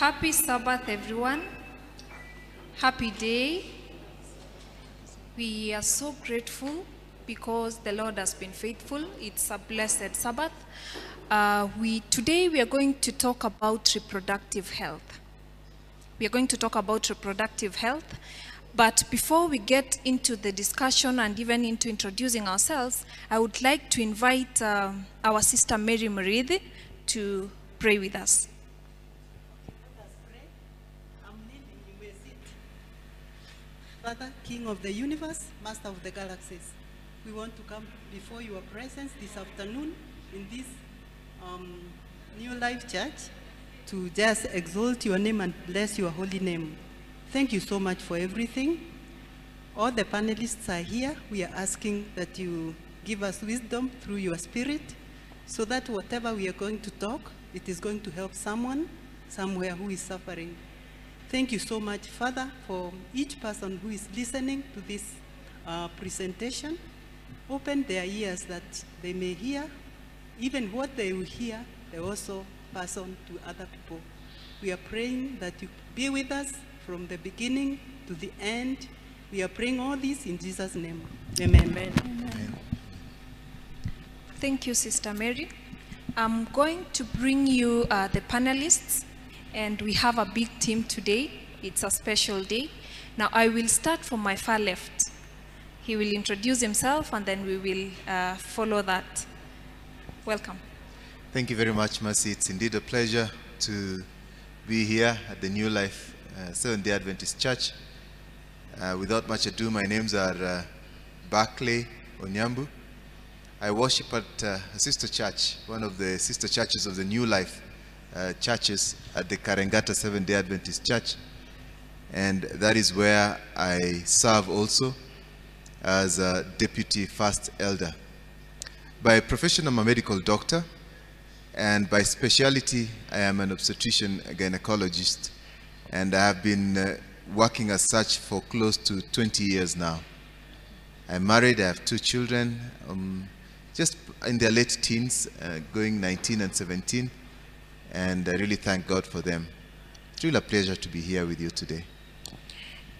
Happy Sabbath, everyone. Happy day. We are so grateful because the Lord has been faithful. It's a blessed Sabbath. Uh, we, today we are going to talk about reproductive health. We are going to talk about reproductive health. But before we get into the discussion and even into introducing ourselves, I would like to invite um, our sister Mary Murithi to pray with us. Father, King of the universe, Master of the galaxies, we want to come before your presence this afternoon in this um, New Life Church to just exalt your name and bless your holy name. Thank you so much for everything. All the panelists are here. We are asking that you give us wisdom through your spirit so that whatever we are going to talk, it is going to help someone somewhere who is suffering. Thank you so much, Father, for each person who is listening to this uh, presentation. Open their ears that they may hear, even what they will hear, they also pass on to other people. We are praying that you be with us from the beginning to the end. We are praying all this in Jesus' name. Amen. Amen. Thank you, Sister Mary. I'm going to bring you uh, the panelists, and we have a big team today. It's a special day. Now, I will start from my far left. He will introduce himself, and then we will uh, follow that. Welcome. Thank you very much, Mercy. It's indeed a pleasure to be here at the New Life uh, Seventh day Adventist Church. Uh, without much ado, my names are uh, Barclay Onyambu. I worship at uh, a sister church, one of the sister churches of the New Life uh, churches at the Karengata Seventh day Adventist Church. And that is where I serve also as a deputy first elder. By profession, I'm a medical doctor, and by specialty, I am an obstetrician gynecologist, and I have been uh, working as such for close to 20 years now. I'm married, I have two children, um, just in their late teens, uh, going 19 and 17, and I really thank God for them. It's really a pleasure to be here with you today.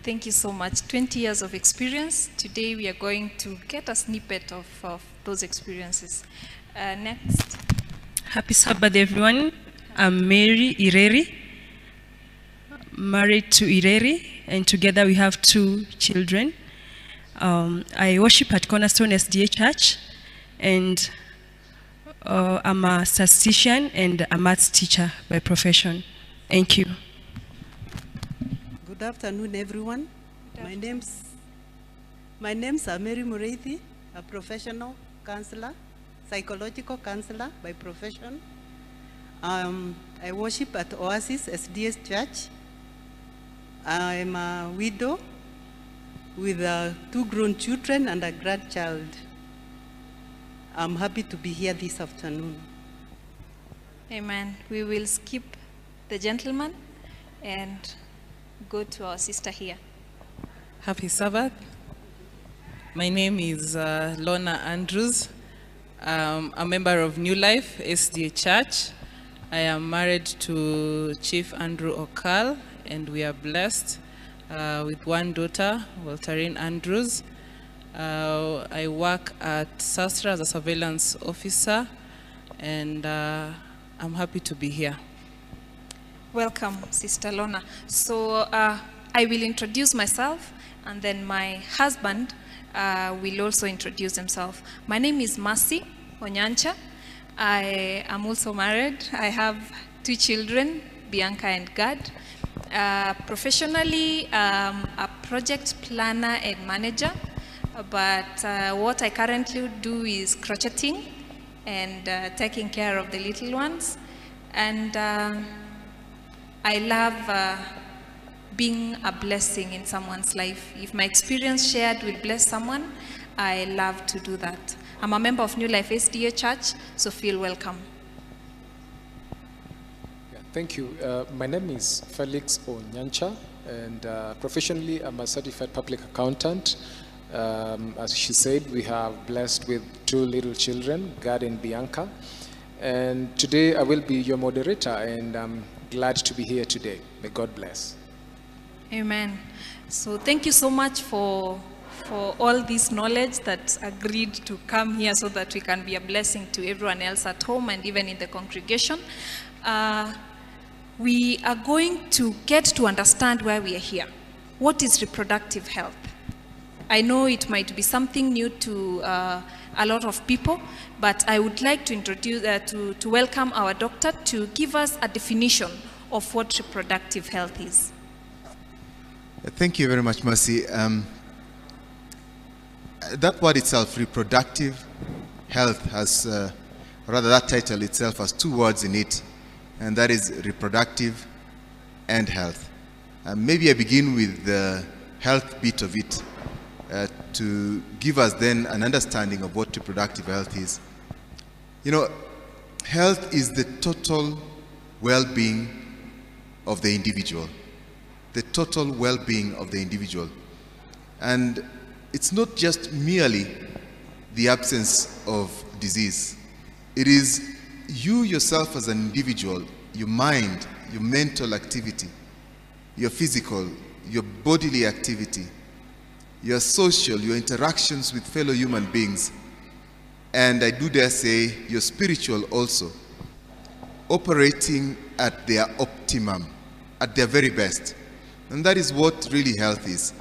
Thank you so much. 20 years of experience. Today we are going to get a snippet of, of those experiences. Uh, next. Happy Sabbath, everyone. I'm Mary Ireri, married to Ireri, and together we have two children. Um, I worship at Cornerstone SDA Church, and uh, I'm a statistician and a maths teacher by profession. Thank you. Good afternoon, everyone. My name's my name's Mary Mureithi, a professional counselor, psychological counselor by profession. Um, I worship at Oasis SDA Church. I'm a widow with uh, two grown children and a grandchild. I'm happy to be here this afternoon. Amen. We will skip the gentleman and go to our sister here. Happy Sabbath. My name is uh, Lorna Andrews. I'm a member of New Life SDA Church. I am married to Chief Andrew Okal, and we are blessed uh, with one daughter, Walterine Andrews. Uh, I work at Sastra as a surveillance officer, and uh, I'm happy to be here. Welcome, Sister Lorna. So uh, I will introduce myself, and then my husband uh, will also introduce himself. My name is Mercy Onyancha. I am also married. I have two children, Bianca and Gad. Uh, professionally, um, a project planner and manager, but uh, what I currently do is crocheting and uh, taking care of the little ones. And uh, I love uh, being a blessing in someone's life. If my experience shared will bless someone, I love to do that. I'm a member of New Life SDA Church, so feel welcome. Yeah, thank you. Uh, my name is Felix Onyancha, and uh, professionally, I'm a certified public accountant. Um, as she said, we have blessed with two little children, Gad and Bianca. And today I will be your moderator, and I'm glad to be here today. May God bless. Amen. So thank you so much for for all this knowledge that agreed to come here so that we can be a blessing to everyone else at home and even in the congregation. Uh, we are going to get to understand why we are here. What is reproductive health? I know it might be something new to uh, a lot of people, but I would like to introduce, uh, to, to welcome our doctor to give us a definition of what reproductive health is. Thank you very much, Mercy. Um, that word itself, reproductive health, has, uh, rather, that title itself has two words in it, and that is reproductive and health. Uh, maybe I begin with the health bit of it uh, to give us then an understanding of what reproductive health is. You know, health is the total well being of the individual, the total well being of the individual. And it's not just merely the absence of disease, it is you yourself as an individual, your mind, your mental activity, your physical, your bodily activity, your social, your interactions with fellow human beings, and I do dare say your spiritual also, operating at their optimum, at their very best. And that is what really health is.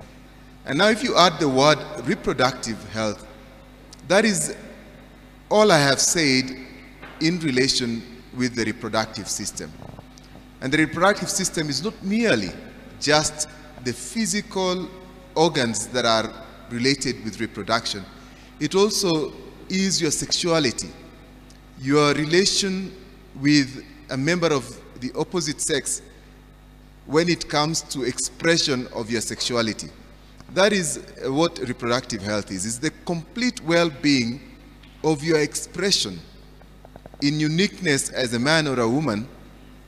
And now, if you add the word reproductive health, that is all I have said in relation with the reproductive system. And the reproductive system is not merely just the physical organs that are related with reproduction, it also is your sexuality, your relation with a member of the opposite sex when it comes to expression of your sexuality. That is uh, what reproductive health is. It's the complete well-being of your expression in uniqueness as a man or a woman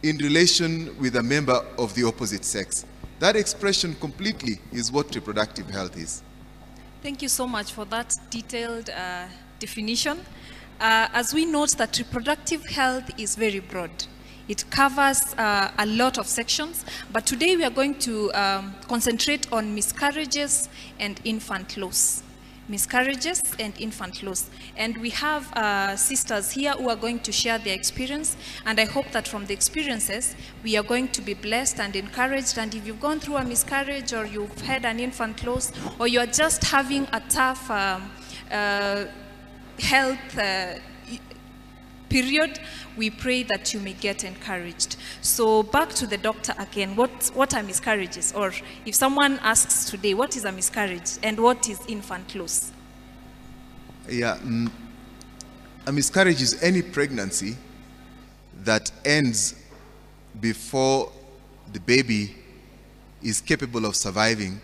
in relation with a member of the opposite sex. That expression completely is what reproductive health is. Thank you so much for that detailed uh, definition. Uh, as we note that reproductive health is very broad. It covers uh, a lot of sections, but today we are going to um, concentrate on miscarriages and infant loss. Miscarriages and infant loss. And we have uh, sisters here who are going to share their experience, and I hope that from the experiences, we are going to be blessed and encouraged. And if you've gone through a miscarriage or you've had an infant loss, or you're just having a tough um, uh, health uh, period, we pray that you may get encouraged. So back to the doctor again. What, what are miscarriages? Or if someone asks today, what is a miscarriage and what is infant loss? Yeah, mm, a miscarriage is any pregnancy that ends before the baby is capable of surviving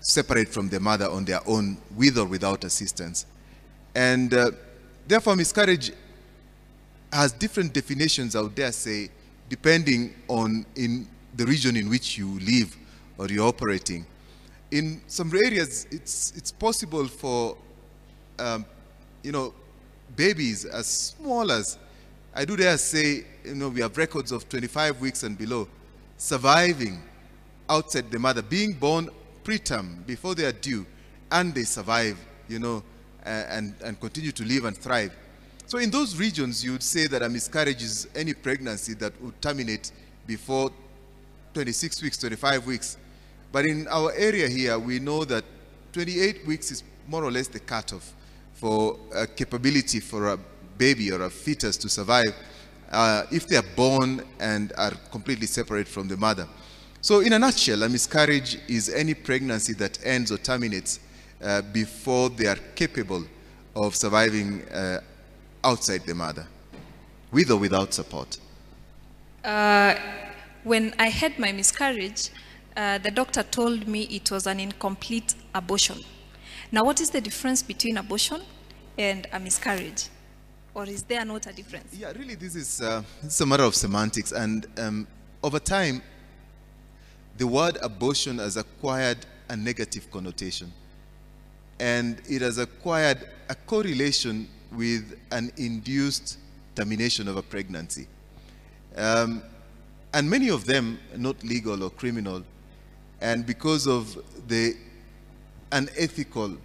separate from the mother on their own with or without assistance. And uh, therefore, miscarriage has different definitions, would dare say, depending on in the region in which you live or you're operating. In some areas, it's, it's possible for, um, you know, babies as small as, I do dare say, you know, we have records of 25 weeks and below, surviving outside the mother, being born preterm, before they are due, and they survive, you know, and, and continue to live and thrive. So in those regions, you would say that a miscarriage is any pregnancy that would terminate before 26 weeks, 25 weeks. But in our area here, we know that 28 weeks is more or less the cutoff for a capability for a baby or a fetus to survive uh, if they are born and are completely separate from the mother. So in a nutshell, a miscarriage is any pregnancy that ends or terminates uh, before they are capable of surviving uh, outside the mother, with or without support? Uh, when I had my miscarriage, uh, the doctor told me it was an incomplete abortion. Now, what is the difference between abortion and a miscarriage? Or is there not a difference? Yeah, really, this is, uh, this is a matter of semantics. And um, over time, the word abortion has acquired a negative connotation. And it has acquired a correlation with an induced termination of a pregnancy. Um, and many of them not legal or criminal. And because of the unethical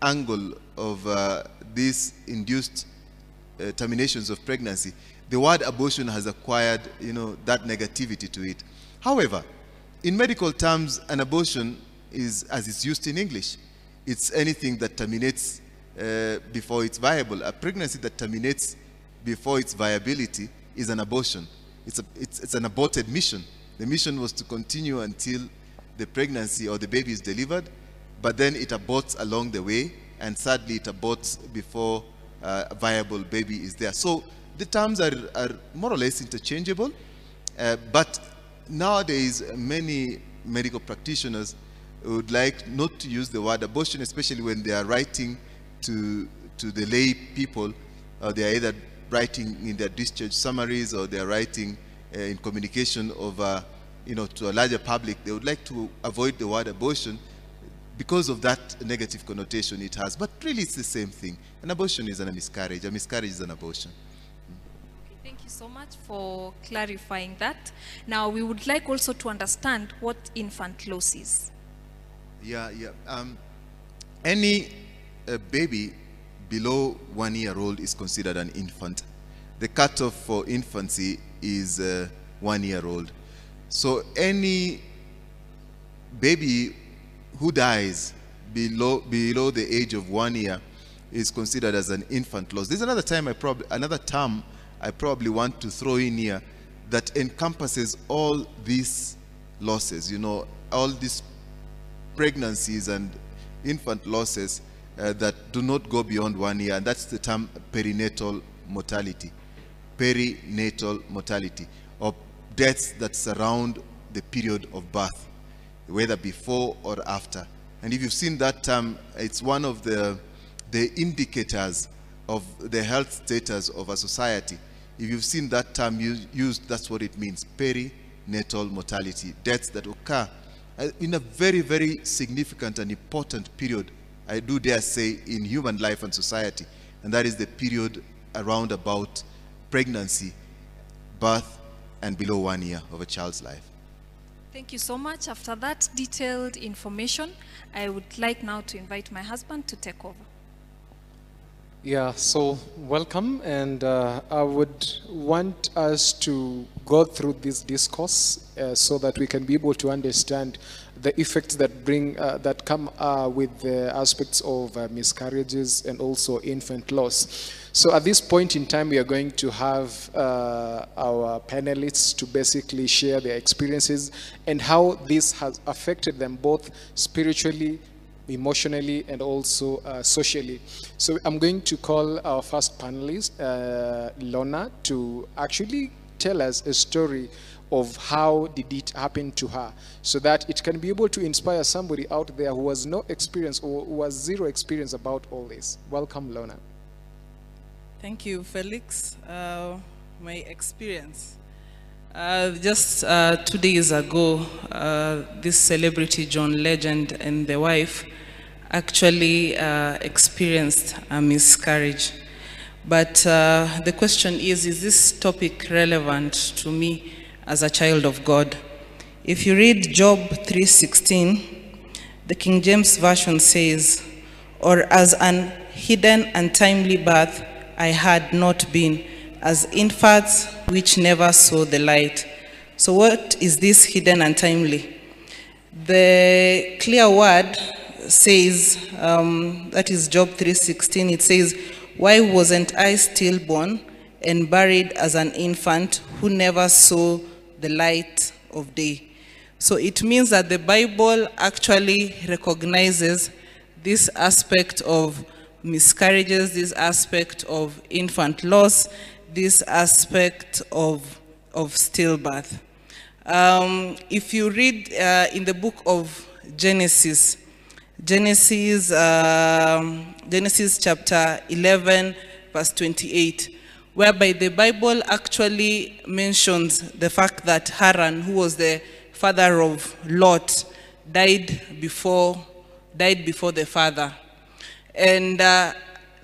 angle of uh, these induced uh, terminations of pregnancy, the word abortion has acquired, you know, that negativity to it. However, in medical terms, an abortion is, as it's used in English, it's anything that terminates uh, before it's viable. A pregnancy that terminates before its viability is an abortion. It's, a, it's, it's an aborted mission. The mission was to continue until the pregnancy or the baby is delivered, but then it aborts along the way, and sadly, it aborts before uh, a viable baby is there. So the terms are, are more or less interchangeable, uh, but nowadays, many medical practitioners would like not to use the word abortion, especially when they are writing to, to the lay people. Uh, they are either writing in their discharge summaries or they are writing uh, in communication over, you know, to a larger public. They would like to avoid the word abortion because of that negative connotation it has. But really, it's the same thing. An abortion is a miscarriage. A miscarriage is an abortion. Okay, thank you so much for clarifying that. Now, we would like also to understand what infant loss is. Yeah, yeah. Um, any uh, baby below one year old is considered an infant. The cutoff for infancy is uh, one year old. So any baby who dies below, below the age of one year is considered as an infant loss. There's another time I probably another term I probably want to throw in here that encompasses all these losses, you know, all these pregnancies and infant losses uh, that do not go beyond one year, and that's the term perinatal mortality. Perinatal mortality, or deaths that surround the period of birth, whether before or after. And if you've seen that term, it's one of the, the indicators of the health status of a society. If you've seen that term used, that's what it means, perinatal mortality, deaths that occur uh, in a very, very significant and important period, I do dare say, in human life and society, and that is the period around about pregnancy, birth, and below one year of a child's life. Thank you so much. After that detailed information, I would like now to invite my husband to take over. Yeah, so welcome, and uh, I would want us to go through this discourse uh, so that we can be able to understand the effects that bring uh, that come uh, with the aspects of uh, miscarriages and also infant loss. So at this point in time, we are going to have uh, our panelists to basically share their experiences and how this has affected them both spiritually emotionally and also uh, socially. So I'm going to call our first panelist, uh, Lorna, to actually tell us a story of how did it happen to her so that it can be able to inspire somebody out there who has no experience or who has zero experience about all this. Welcome, Lorna. Thank you, Felix. Uh, my experience. Uh, just uh, two days ago, uh, this celebrity, John Legend, and the wife actually uh, experienced a miscarriage. But uh, the question is, is this topic relevant to me as a child of God? If you read Job 3.16, the King James Version says, or as an hidden and timely birth I had not been, as infants which never saw the light. So what is this hidden and timely? The clear word says, um, that is Job 3.16, it says, why wasn't I stillborn and buried as an infant who never saw the light of day? So it means that the Bible actually recognizes this aspect of miscarriages, this aspect of infant loss, this aspect of, of stillbirth. Um, if you read uh, in the book of Genesis, Genesis, um, Genesis chapter 11, verse 28, whereby the Bible actually mentions the fact that Haran, who was the father of Lot, died before, died before the father. And uh,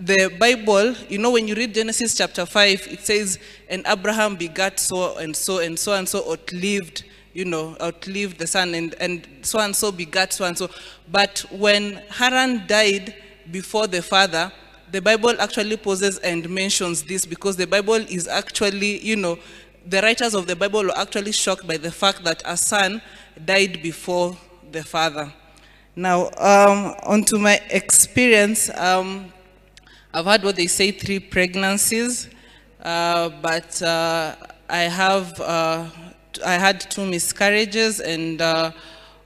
the Bible, you know, when you read Genesis chapter 5, it says, and Abraham begat so and so and so and so outlived, you know, outlived the son, and, and so and so begat so and so. But when Haran died before the father, the Bible actually poses and mentions this because the Bible is actually, you know, the writers of the Bible were actually shocked by the fact that a son died before the father. Now, um, onto my experience, um, I've had what they say three pregnancies, uh, but uh, I have, uh, I had two miscarriages and uh,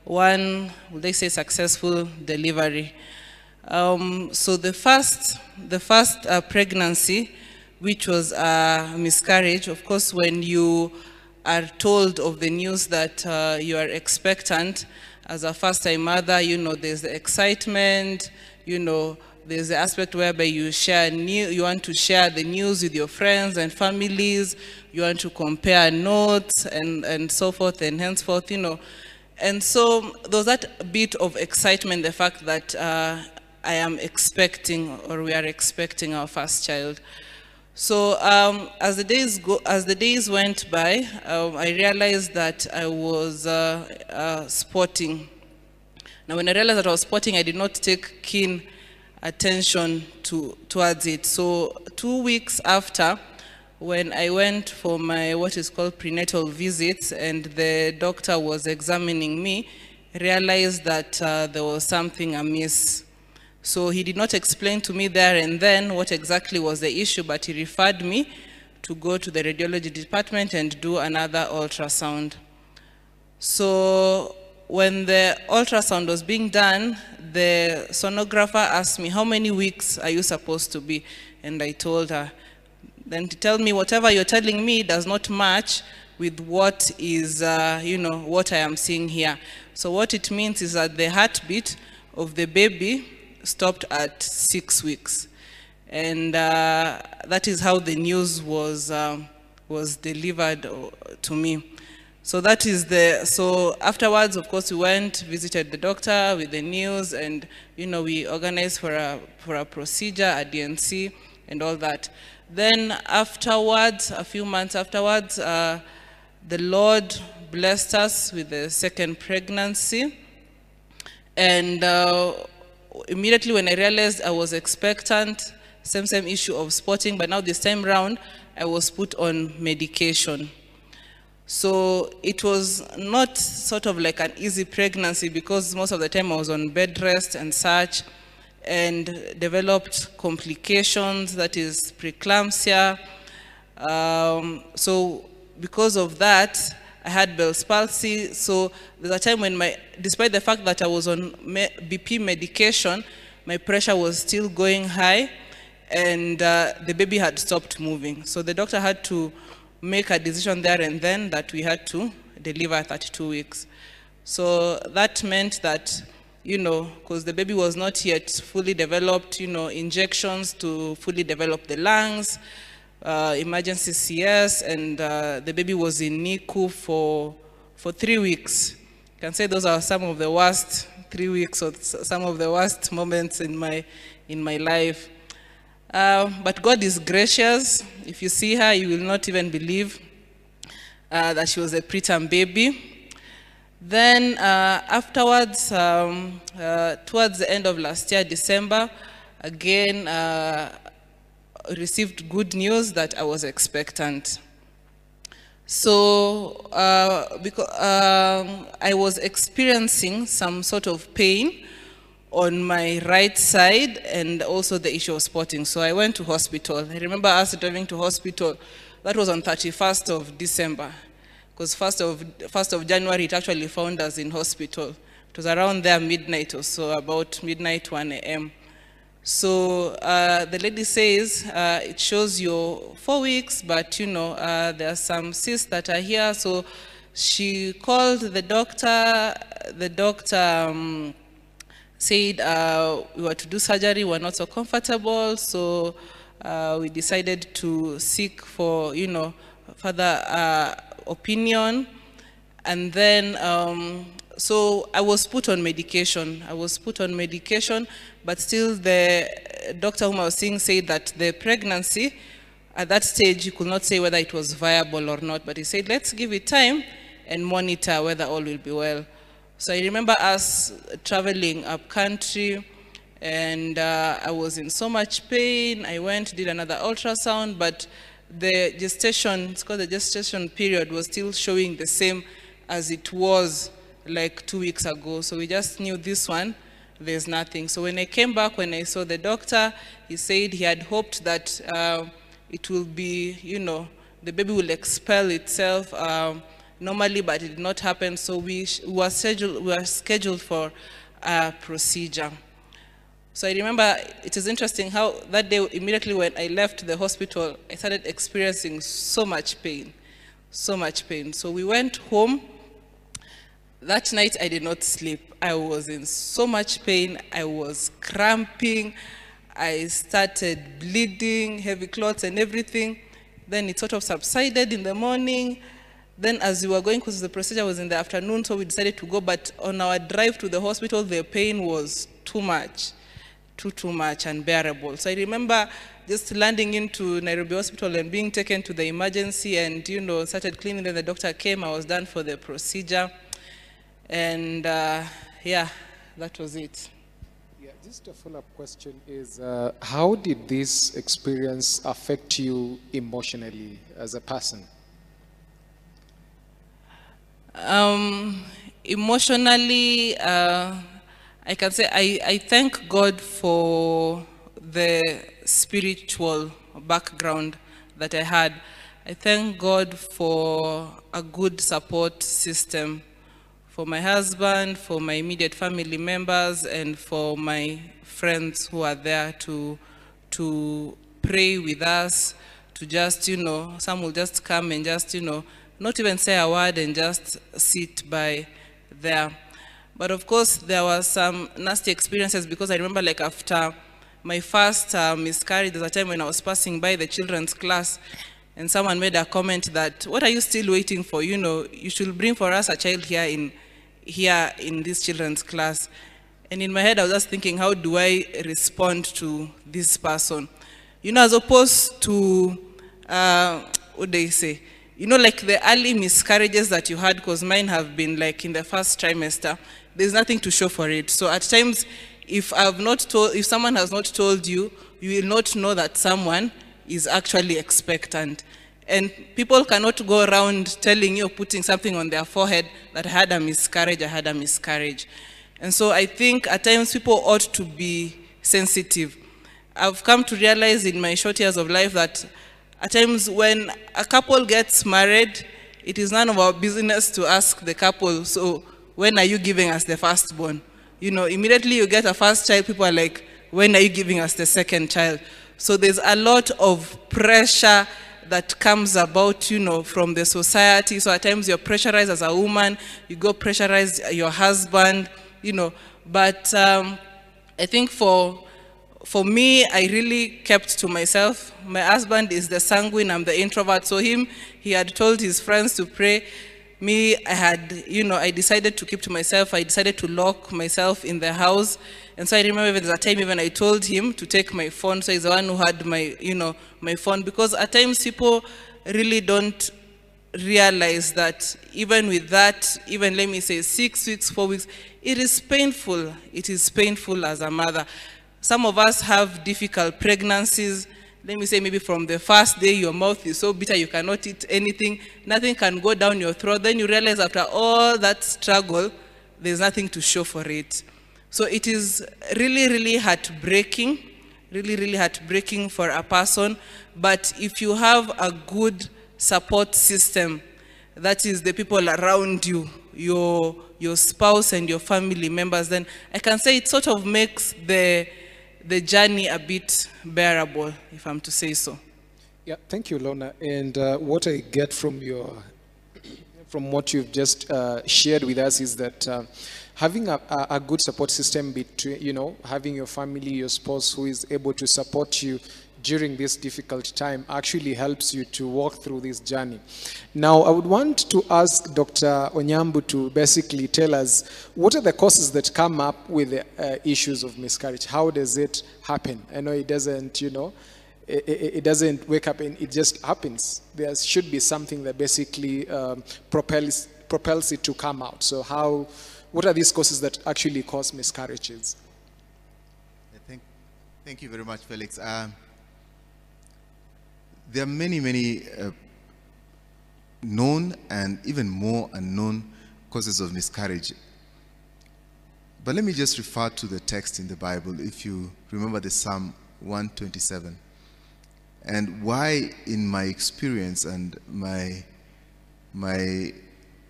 one, would they say, successful delivery. Um, so the first, the first uh, pregnancy, which was a miscarriage, of course, when you are told of the news that uh, you are expectant, as a first-time mother, you know, there's the excitement, you know, there's the aspect whereby you share new, you want to share the news with your friends and families, you want to compare notes and, and so forth and henceforth, you know. And so there was that bit of excitement, the fact that uh, I am expecting or we are expecting our first child. So um, as the days go, as the days went by, um, I realized that I was uh, uh, spotting. Now, when I realized that I was spotting, I did not take keen attention to towards it. So two weeks after, when I went for my what is called prenatal visits, and the doctor was examining me, realized that uh, there was something amiss. So he did not explain to me there and then what exactly was the issue, but he referred me to go to the radiology department and do another ultrasound. So when the ultrasound was being done, the sonographer asked me, how many weeks are you supposed to be? And I told her. Then to tell me whatever you're telling me does not match with what is, uh, you know, what I am seeing here. So what it means is that the heartbeat of the baby stopped at six weeks. And uh, that is how the news was, um, was delivered uh, to me. So that is the, so afterwards, of course, we went, visited the doctor with the news, and, you know, we organized for a, for a procedure, a D&C, and all that. Then afterwards, a few months afterwards, uh, the Lord blessed us with the second pregnancy. And uh, immediately when I realized I was expectant, same, same issue of spotting, but now this time round, I was put on medication. So it was not sort of like an easy pregnancy because most of the time I was on bed rest and such and developed complications, that is preeclampsia. Um, so because of that, I had Bell's palsy. So there's a time when my, despite the fact that I was on BP medication, my pressure was still going high and uh, the baby had stopped moving. So the doctor had to make a decision there and then that we had to deliver at 32 weeks. So that meant that, you know, because the baby was not yet fully developed, you know, injections to fully develop the lungs, uh, emergency CS, and uh, the baby was in NICU for, for three weeks. You can say those are some of the worst three weeks or some of the worst moments in my, in my life. Uh, but God is gracious. If you see her, you will not even believe uh, that she was a preterm baby. Then uh, afterwards, um, uh, towards the end of last year, December, again, received good news that I was expectant. So uh, because, um, I was experiencing some sort of pain on my right side and also the issue of spotting. So I went to hospital. I remember us driving to hospital. That was on 31st of December. Because 1st of, 1st of January, it actually found us in hospital. It was around there midnight or so, about midnight, 1 a.m. So uh, the lady says, uh, it shows you four weeks, but you know, uh, there are some cysts that are here. So she called the doctor, the doctor um, said uh, we were to do surgery, we were not so comfortable, so uh, we decided to seek for, you know, further uh, opinion. And then um, so I was put on medication. I was put on medication, but still the doctor whom I was seeing said that the pregnancy, at that stage, he could not say whether it was viable or not, but he said, let's give it time and monitor whether all will be well. So I remember us traveling up country, and uh, I was in so much pain. I went, did another ultrasound, but the gestation, it's called the gestation period, was still showing the same as it was like two weeks ago. So we just knew this one, there's nothing. So when I came back, when I saw the doctor, he said he had hoped that uh, it will be, you know, the baby will expel itself um, normally, but it did not happen. So we, were scheduled, we were scheduled for a procedure. So I remember it is interesting how that day, immediately when I left the hospital, I started experiencing so much pain, so much pain. So we went home. That night I did not sleep. I was in so much pain. I was cramping. I started bleeding, heavy clots and everything. Then it sort of subsided in the morning. Then as we were going, because the procedure was in the afternoon, so we decided to go. But on our drive to the hospital, the pain was too much, too, too much, unbearable. So I remember just landing into Nairobi Hospital and being taken to the emergency and, you know, started cleaning. Then the doctor came, I was done for the procedure. And uh, yeah, that was it. Yeah, just a follow-up question is, uh, how did this experience affect you emotionally as a person? Um, emotionally, uh, I can say I, I thank God for the spiritual background that I had. I thank God for a good support system for my husband, for my immediate family members, and for my friends who are there to, to pray with us, to just, you know, some will just come and just, you know, not even say a word and just sit by there. But of course, there were some nasty experiences because I remember like after my first uh, miscarriage, there's a time when I was passing by the children's class and someone made a comment that, what are you still waiting for? You know, you should bring for us a child here in, here in this children's class. And in my head, I was just thinking, how do I respond to this person? You know, as opposed to, uh, what do they say? You know, like the early miscarriages that you had, because mine have been like in the first trimester, there's nothing to show for it. So at times, if I've not told, if someone has not told you, you will not know that someone is actually expectant. And people cannot go around telling you, putting something on their forehead that I had a miscarriage, I had a miscarriage. And so I think at times people ought to be sensitive. I've come to realize in my short years of life that at times when a couple gets married, it is none of our business to ask the couple, so when are you giving us the firstborn? You know, immediately you get a first child, people are like, when are you giving us the second child? So there's a lot of pressure that comes about, you know, from the society. So at times you're pressurized as a woman, you go pressurize your husband, you know. But um, I think for for me, I really kept to myself. My husband is the sanguine, I'm the introvert. So him, he had told his friends to pray. Me, I had, you know, I decided to keep to myself. I decided to lock myself in the house. And so I remember there's a time even I told him to take my phone. So he's the one who had my, you know, my phone. Because at times people really don't realize that even with that, even let me say six weeks, four weeks, it is painful. It is painful as a mother. Some of us have difficult pregnancies. Let me say maybe from the first day your mouth is so bitter you cannot eat anything, nothing can go down your throat. Then you realize after all that struggle, there's nothing to show for it. So it is really, really heartbreaking, really, really heartbreaking for a person. But if you have a good support system, that is the people around you, your, your spouse and your family members, then I can say it sort of makes the, the journey a bit bearable, if I'm to say so. Yeah, thank you, Lorna. And uh, what I get from your, from what you've just uh, shared with us is that uh, having a, a, good support system between, you know, having your family, your spouse who is able to support you during this difficult time actually helps you to walk through this journey. Now, I would want to ask Dr. Onyambu to basically tell us what are the causes that come up with the uh, issues of miscarriage? How does it happen? I know it doesn't, you know, it, it, it doesn't wake up and it just happens. There should be something that basically um, propels, propels it to come out. So, how, what are these causes that actually cause miscarriages? Thank, thank you very much, Felix. Um, there are many, many uh, known and even more unknown causes of miscarriage. But let me just refer to the text in the Bible, if you remember the Psalm 127, and why, in my experience and my, my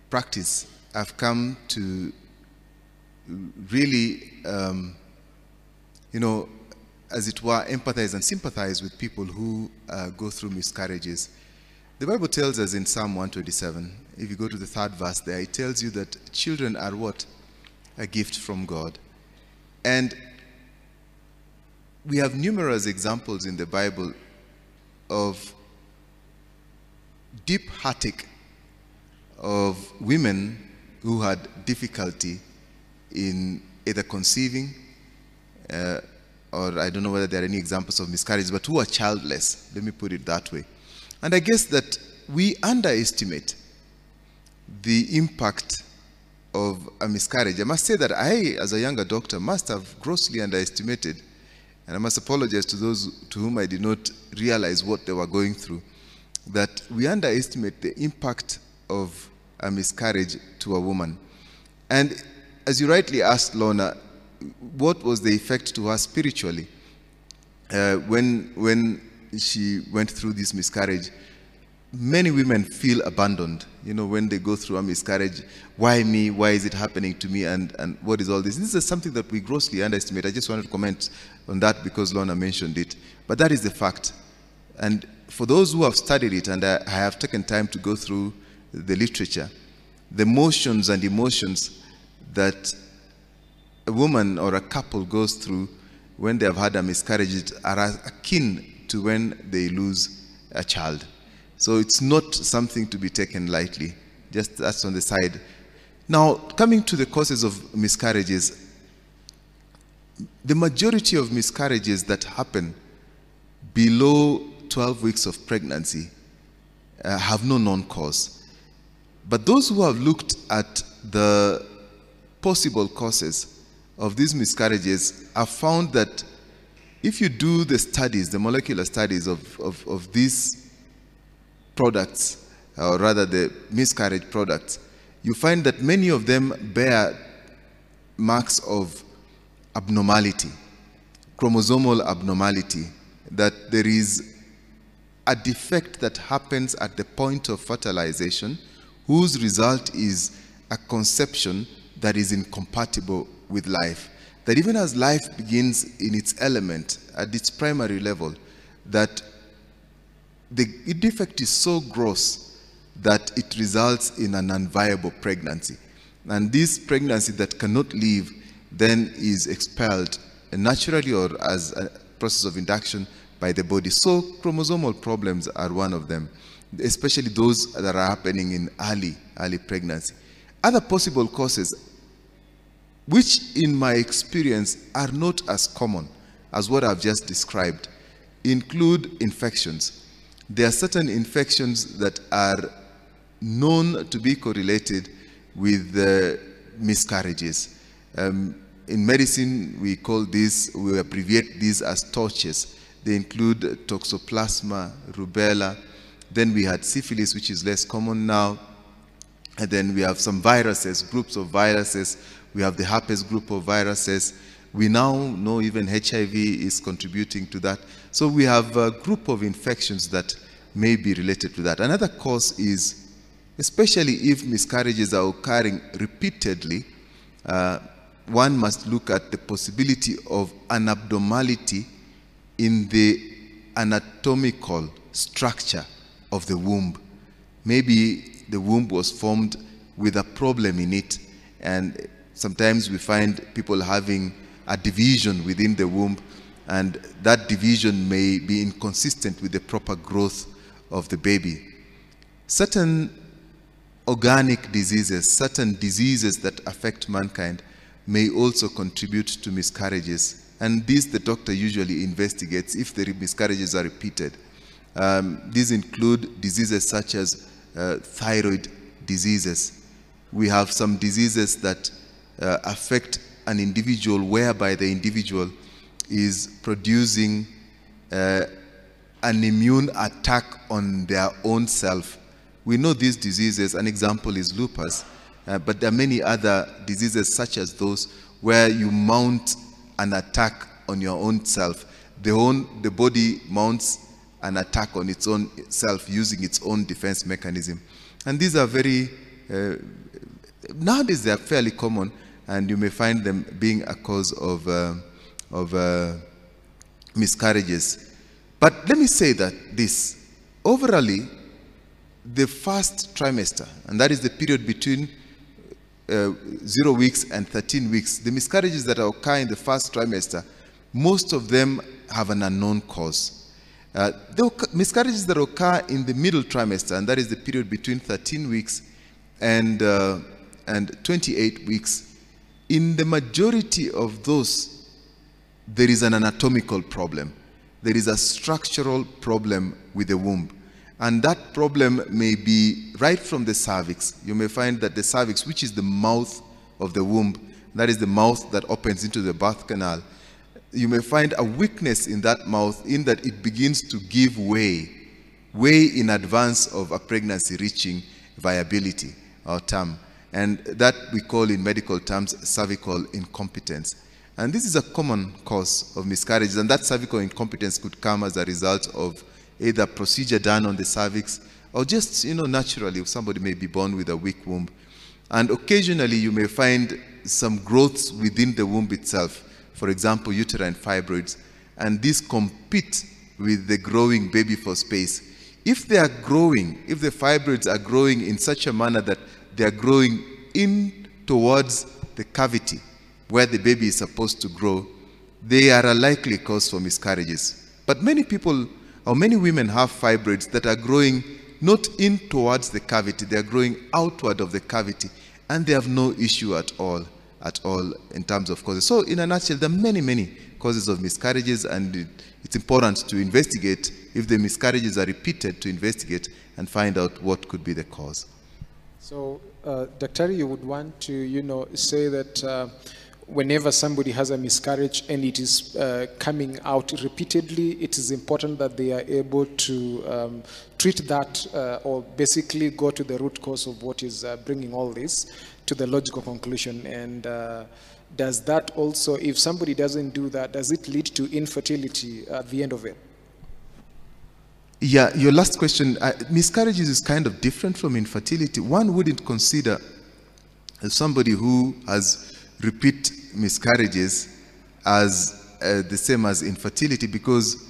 practice, I've come to really, um, you know, as it were, empathize and sympathize with people who uh, go through miscarriages. The Bible tells us in Psalm 127, if you go to the third verse there, it tells you that children are what? A gift from God. And we have numerous examples in the Bible of deep heartache of women who had difficulty in either conceiving uh, or I don't know whether there are any examples of miscarriage, but who are childless. Let me put it that way. And I guess that we underestimate the impact of a miscarriage. I must say that I, as a younger doctor, must have grossly underestimated, and I must apologize to those to whom I did not realize what they were going through, that we underestimate the impact of a miscarriage to a woman. And as you rightly asked, Lorna, what was the effect to her spiritually uh, when when she went through this miscarriage? Many women feel abandoned. You know, when they go through a miscarriage, why me? Why is it happening to me? And and what is all this? This is something that we grossly underestimate. I just wanted to comment on that because Lorna mentioned it. But that is the fact. And for those who have studied it, and I, have taken time to go through the literature, the motions and emotions that a woman or a couple goes through when they have had a miscarriage are akin to when they lose a child. So it's not something to be taken lightly. Just that's on the side. Now, coming to the causes of miscarriages, the majority of miscarriages that happen below 12 weeks of pregnancy uh, have no known cause. But those who have looked at the possible causes of these miscarriages have found that if you do the studies, the molecular studies of, of, of these products, or rather the miscarriage products, you find that many of them bear marks of abnormality, chromosomal abnormality, that there is a defect that happens at the point of fertilization whose result is a conception that is incompatible with life. That even as life begins in its element, at its primary level, that the defect is so gross that it results in an unviable pregnancy. And this pregnancy that cannot live then is expelled naturally or as a process of induction by the body. So chromosomal problems are one of them, especially those that are happening in early, early pregnancy. Other possible causes which in my experience are not as common as what I've just described, include infections. There are certain infections that are known to be correlated with uh, miscarriages. Um, in medicine, we call these, we abbreviate these as torches. They include toxoplasma, rubella. Then we had syphilis, which is less common now. And then we have some viruses, groups of viruses we have the herpes group of viruses. We now know even HIV is contributing to that. So we have a group of infections that may be related to that. Another cause is, especially if miscarriages are occurring repeatedly, uh, one must look at the possibility of an abnormality in the anatomical structure of the womb. Maybe the womb was formed with a problem in it, and Sometimes we find people having a division within the womb and that division may be inconsistent with the proper growth of the baby. Certain organic diseases, certain diseases that affect mankind, may also contribute to miscarriages. And this the doctor usually investigates if the miscarriages are repeated. Um, these include diseases such as uh, thyroid diseases. We have some diseases that uh, affect an individual whereby the individual is producing uh, an immune attack on their own self. We know these diseases, an example is lupus, uh, but there are many other diseases such as those where you mount an attack on your own self. The, own, the body mounts an attack on its own self using its own defense mechanism. And these are very, uh, nowadays they are fairly common and you may find them being a cause of, uh, of uh, miscarriages. But let me say that this, overally, the first trimester, and that is the period between uh, zero weeks and 13 weeks, the miscarriages that occur in the first trimester, most of them have an unknown cause. Uh, the miscarriages that occur in the middle trimester, and that is the period between 13 weeks and, uh, and 28 weeks, in the majority of those, there is an anatomical problem. There is a structural problem with the womb. And that problem may be right from the cervix. You may find that the cervix, which is the mouth of the womb, that is the mouth that opens into the birth canal, you may find a weakness in that mouth in that it begins to give way, way in advance of a pregnancy reaching viability or term. And that we call in medical terms cervical incompetence. And this is a common cause of miscarriages. And that cervical incompetence could come as a result of either procedure done on the cervix or just, you know, naturally, if somebody may be born with a weak womb. And occasionally you may find some growths within the womb itself. For example, uterine fibroids. And these compete with the growing baby for space. If they are growing, if the fibroids are growing in such a manner that they are growing in towards the cavity where the baby is supposed to grow, they are a likely cause for miscarriages. But many people or many women have fibroids that are growing not in towards the cavity, they are growing outward of the cavity, and they have no issue at all, at all in terms of causes. So in a nutshell, there are many, many causes of miscarriages, and it, it's important to investigate if the miscarriages are repeated, to investigate and find out what could be the cause. So, uh, Dr. you would want to, you know, say that uh, whenever somebody has a miscarriage and it is uh, coming out repeatedly, it is important that they are able to um, treat that uh, or basically go to the root cause of what is uh, bringing all this to the logical conclusion. And uh, does that also, if somebody doesn't do that, does it lead to infertility at the end of it? Yeah, your last question, uh, miscarriages is kind of different from infertility. One wouldn't consider somebody who has repeat miscarriages as uh, the same as infertility because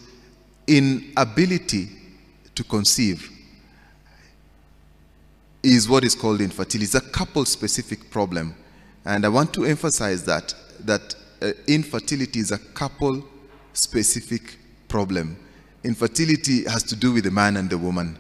inability to conceive is what is called infertility. It's a couple specific problem. And I want to emphasize that, that uh, infertility is a couple specific problem. Infertility has to do with the man and the woman.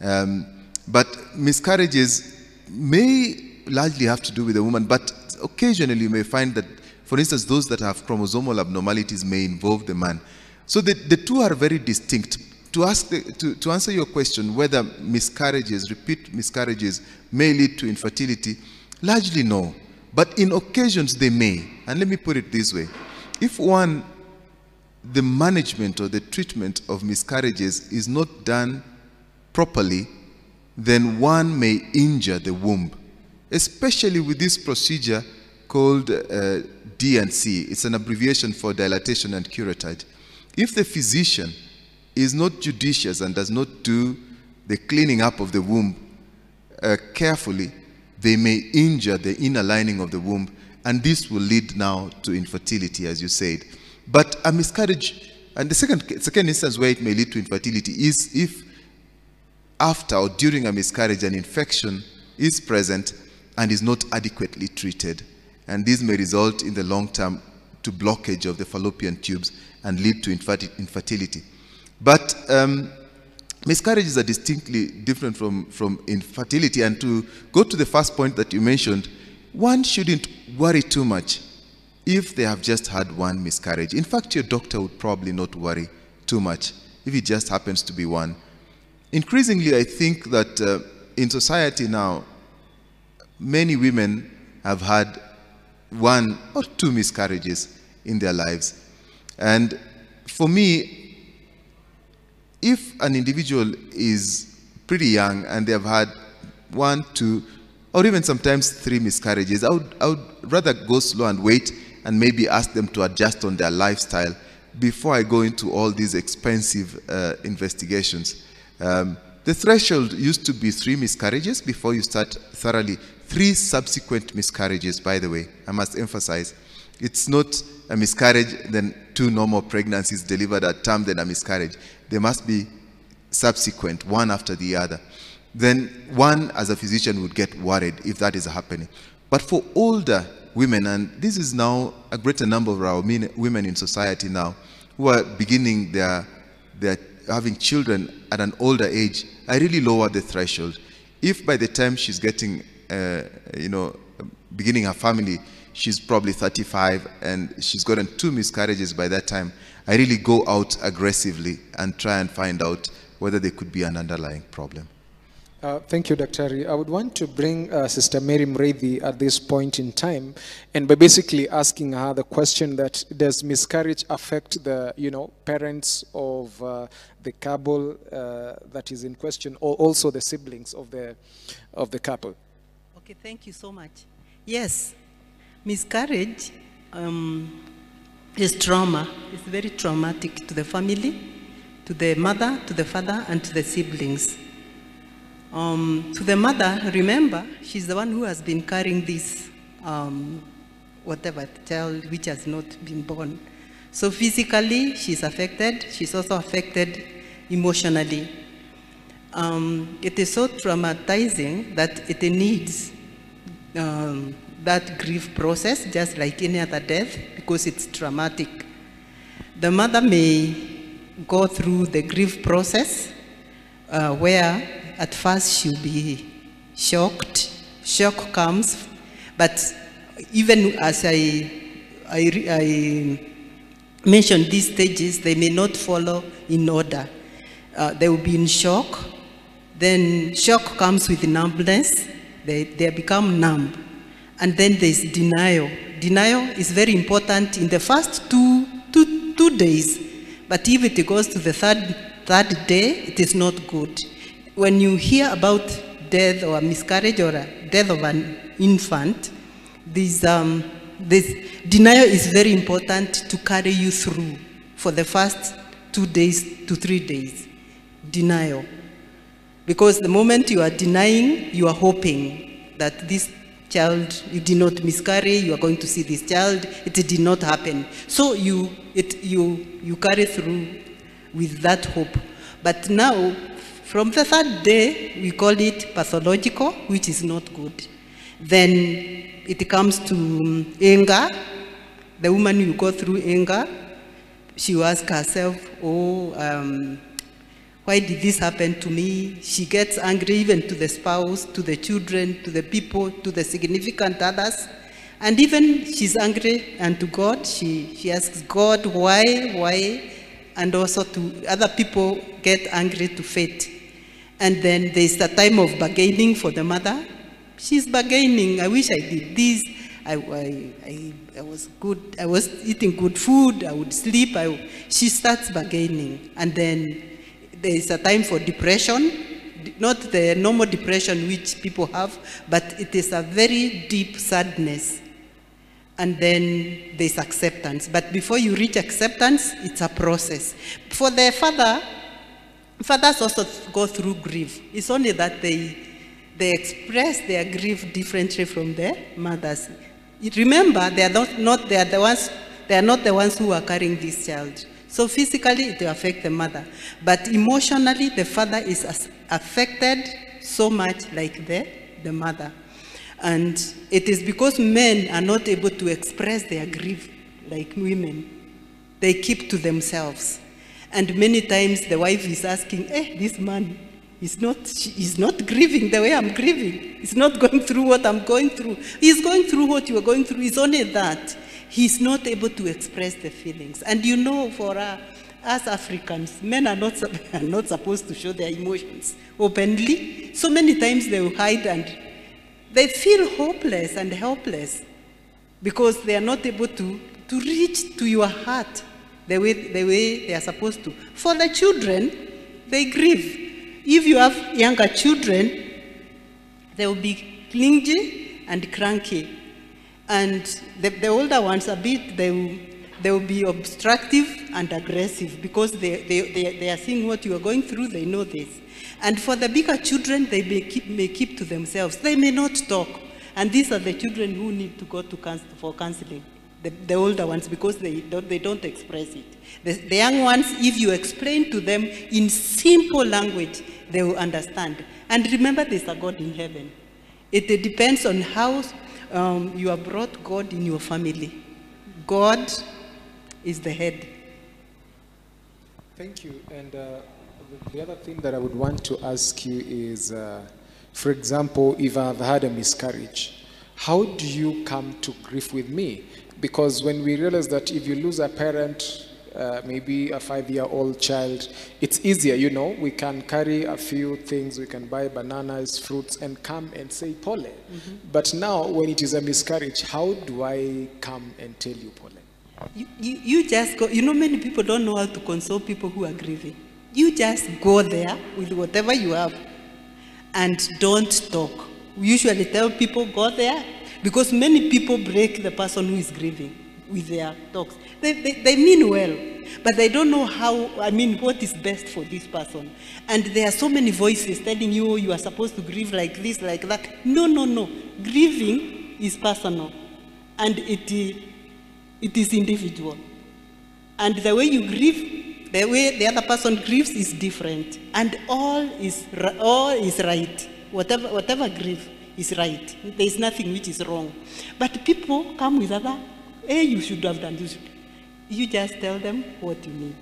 Um, but miscarriages may largely have to do with the woman, but occasionally you may find that, for instance, those that have chromosomal abnormalities may involve the man. So the, the two are very distinct. To, ask the, to, to answer your question, whether miscarriages, repeat miscarriages, may lead to infertility, largely no. But in occasions they may. And let me put it this way. If one, the management or the treatment of miscarriages is not done properly, then one may injure the womb especially with this procedure called uh, D&C. It's an abbreviation for dilatation and curettage. If the physician is not judicious and does not do the cleaning up of the womb uh, carefully, they may injure the inner lining of the womb, and this will lead now to infertility, as you said. But a miscarriage, and the second, second instance where it may lead to infertility is if after or during a miscarriage an infection is present and is not adequately treated. And this may result in the long term to blockage of the fallopian tubes and lead to inferti- infertility. But um, miscarriages are distinctly different from, from infertility. And to go to the first point that you mentioned, one shouldn't worry too much if they have just had one miscarriage. In fact, your doctor would probably not worry too much if it just happens to be one. Increasingly, I think that uh, in society now, many women have had one or two miscarriages in their lives. And for me, if an individual is pretty young and they have had one, two, or even sometimes three miscarriages, I would, I would rather go slow and wait and maybe ask them to adjust on their lifestyle before I go into all these expensive uh, investigations. Um, the threshold used to be three miscarriages before you start thoroughly. Three subsequent miscarriages, by the way, I must emphasize. It's not a miscarriage, then two normal pregnancies delivered at term, then a miscarriage. There must be subsequent, one after the other. Then one, as a physician, would get worried if that is happening. But for older women, and this is now a greater number of our men- women in society now, who are beginning their, their having children at an older age, I really lower the threshold. If by the time she's getting, uh, you know, beginning her family, she's probably 35 and she's gotten two miscarriages by that time, I really go out aggressively and try and find out whether there could be an underlying problem. Uh, thank you, Dr. I would want to bring uh, Sister Mary Mreithi at this point in time, and by basically asking her the question that does miscarriage affect the, you know, parents of uh, the couple uh, that is in question, or also the siblings of the of the couple? Okay, thank you so much. Yes, miscarriage um, is trauma. It's very traumatic to the family, to the mother, to the father, and to the siblings. Um, to the mother, remember, she's the one who has been carrying this, um, whatever child which has not been born. So physically, she's affected. She's also affected emotionally. Um, it is so traumatizing that it needs um, that grief process, just like any other death, because it's traumatic. The mother may go through the grief process uh, where at first she'll be shocked. Shock comes, but even as I, I, I mentioned these stages, they may not follow in order. Uh, they will be in shock. Then shock comes with numbness. They, they become numb. And then there's denial. Denial is very important in the first two, two, two days. But if it goes to the third, third day, it is not good. When you hear about death or a miscarriage or a death of an infant, this, um, this denial is very important to carry you through for the first two days to three days. Denial. Because the moment you are denying, you are hoping that this child, you did not miscarry, you are going to see this child, it did not happen. So you, it, you, you carry through with that hope. But now, from the third day, we call it pathological, which is not good. Then it comes to um, anger. The woman will go through anger. She will ask herself, oh, um, why did this happen to me? She gets angry even to the spouse, to the children, to the people, to the significant others. And even she's angry and to God, she, she asks God, why, why? And also to other people get angry to fate. And then there's a time of bargaining for the mother. She's bargaining. I wish I did this. I, I, I, I was good. I was eating good food. I would sleep. I, she starts bargaining. And then there is a time for depression, not the normal depression which people have, but it is a very deep sadness. And then there's acceptance. But before you reach acceptance, it's a process. For the father, fathers also go through grief. It's only that they, they express their grief differently from their mothers. Remember, they are not, not they are the ones, they are not the ones who are carrying this child. So physically, it will affect the mother. But emotionally, the father is affected so much like the, the mother. And it is because men are not able to express their grief like women. They keep to themselves. And many times the wife is asking, eh, this man is not, he's not grieving the way I'm grieving. He's not going through what I'm going through. He's going through what you are going through. It's only that he's not able to express the feelings. And you know, for uh, us Africans, men are not, are not supposed to show their emotions openly. So many times they will hide and they feel hopeless and helpless because they are not able to, to reach to your heart the way, the way they are supposed to. For the children, they grieve. If you have younger children, they will be clingy and cranky. And the, the older ones, a bit, they will, they will be obstructive and aggressive because they, they, they, they are seeing what you are going through, they know this. And for the bigger children, they may keep, may keep to themselves. They may not talk. And these are the children who need to go to counsel, for counseling, the, the older ones, because they don't, they don't express it. The, the young ones, if you explain to them in simple language, they will understand. And remember, there's a God in heaven. It, it depends on how um, you have brought God in your family. God is the head. Thank you. And uh, the- the other thing that I would want to ask you is, uh, for example, if I've had a miscarriage, how do you come to grief with me? Because when we realize that if you lose a parent, uh, maybe a five-year-old child, it's easier, you know. We can carry a few things, we can buy bananas, fruits, and come and say pole. But now, when it is a miscarriage, how do I come and tell you pole? You, you, you just go, you know, many people don't know how to console people who are grieving. You just go there with whatever you have and don't talk. We usually tell people go there because many people break the person who is grieving with their talks. They, they, they mean well, but they don't know how, I mean, what is best for this person. And there are so many voices telling you, you are supposed to grieve like this, like that. No, no, no. Grieving is personal and it, it is individual. And the way you grieve, the way the other person grieves is different. And all is, all is right. Whatever, whatever grief is right. There is nothing which is wrong. But people come with other, hey, you should have done this. You just tell them what you need.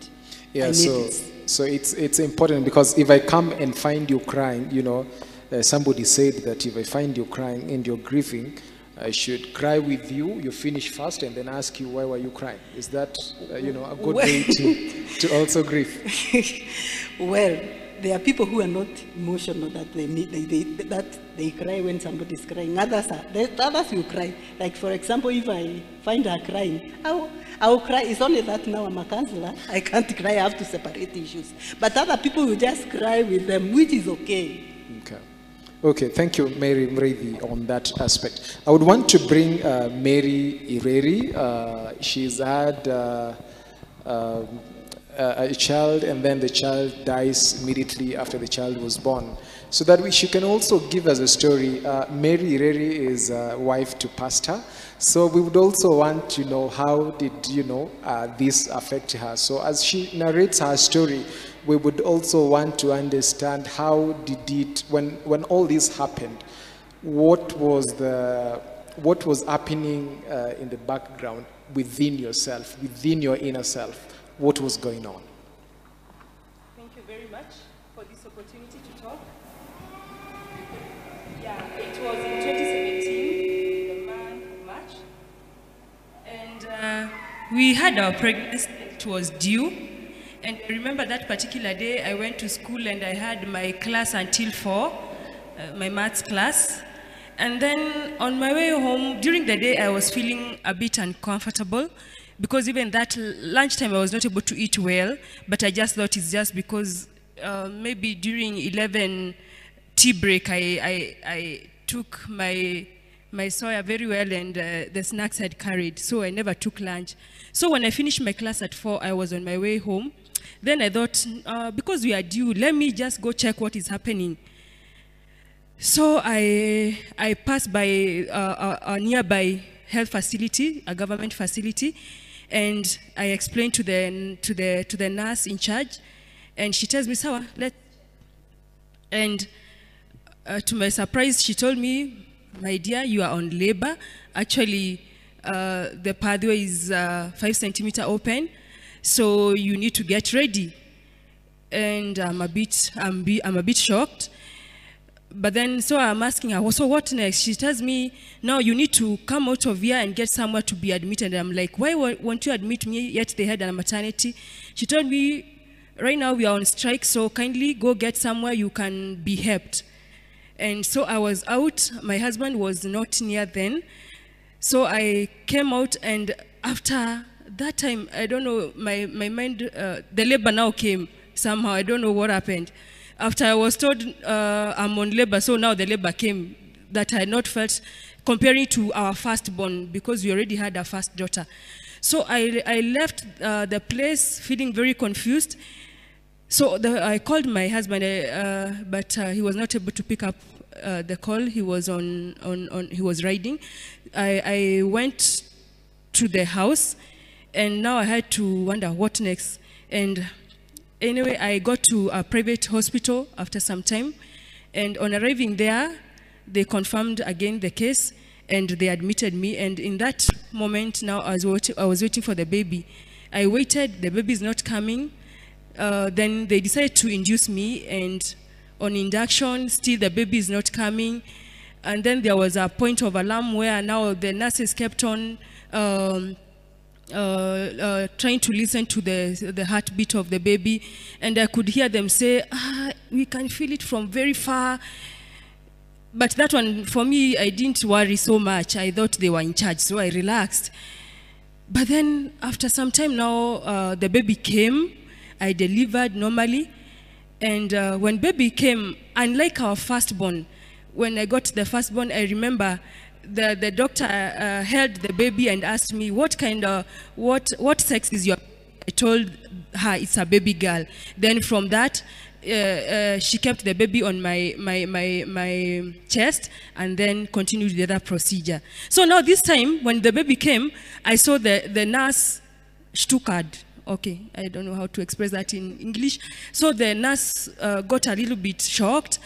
Yeah, so so it's it's important because if I come and find you crying, you know, uh, somebody said that if I find you crying and you're grieving, I should cry with you. You finish first and then ask you why were you crying. Is that uh, you know a good way to to also grieve? well, there are people who are not emotional that they they, they, that they cry when somebody is crying. Others are others will cry. Like for example, if I find her crying, I will, I will cry. It's only that now I'm a counselor. I can't cry. I have to separate issues. But other people will just cry with them, which is okay. Okay. Okay, thank you, Mary Mreithi, on that aspect. I would want to bring uh, Mary Ireri. Uh, she's had uh, um, a a child, and then the child dies immediately after the child was born. So that we, she can also give us a story. Uh, Mary Ireri is uh, wife to pastor. So we would also want to know how did you know uh, this affect her. So as she narrates her story, we would also want to understand how did it when when all this happened what was the what was happening uh, in the background within yourself within your inner self what was going on Thank you very much for this opportunity to talk. Yeah, it was in 2017, the month of March. And uh, we had our pregnancy, it was due. And I remember that particular day, I went to school and I had my class until 4, uh, my maths class. And then on my way home, during the day, I was feeling a bit uncomfortable because even that lunchtime, I was not able to eat well. But I just thought it's just because uh, maybe during 11 tea break, I, I, I took my, my soya very well and uh, the snacks I'd carried. So I never took lunch. So when I finished my class at 4, I was on my way home. Then I thought, uh, because we are due, let me just go check what is happening. So I, I passed by uh, a, a nearby health facility, a government facility, and I explained to the, to the, to the nurse in charge, and she tells me, Sawa, let, and uh, to my surprise, she told me, my dear, you are on labor. Actually, uh, the pathway is uh, five centimeter open, so you need to get ready. And I'm a bit, I'm, be, I'm a bit shocked. But then, so I'm asking her, so what next? She tells me, now you need to come out of here and get somewhere to be admitted. I'm like, why won't you admit me? Yet they had a maternity. She told me, right now we are on strike, so kindly go get somewhere you can be helped. And so I was out. My husband was not near then. So I came out, and after that time, I don't know, my, my mind, uh, the labor now came somehow. I don't know what happened. After I was told uh, I'm on labor, so now the labor came that I not felt comparing to our firstborn because we already had our first daughter. So I, I left uh, the place feeling very confused. So the, I called my husband, uh, but uh, he was not able to pick up uh, the call. He was on, on, on he was riding. I, I went to the house, and now I had to wonder what next. And anyway, I got to a private hospital after some time, and on arriving there, they confirmed again the case, and they admitted me. And in that moment, now I was waiting, I was waiting for the baby. I waited. The baby is not coming. Uh, then they decided to induce me, and on induction, still the baby is not coming. And then there was a point of alarm where now the nurses kept on um, uh, uh, trying to listen to the, the heartbeat of the baby. And I could hear them say, ah, we can feel it from very far. But that one, for me, I didn't worry so much. I thought they were in charge, so I relaxed. But then after some time now, uh, the baby came. I delivered normally. And uh, when baby came, unlike our firstborn, when I got the firstborn, I remember the, the doctor uh, held the baby and asked me, what kind of, what, what sex is your, I told her it's a baby girl. Then from that, uh, uh, she kept the baby on my, my, my, my chest and then continued the other procedure. So now this time, when the baby came, I saw the, the nurse stuckered. Okay, I don't know how to express that in English. So the nurse uh, got a little bit shocked,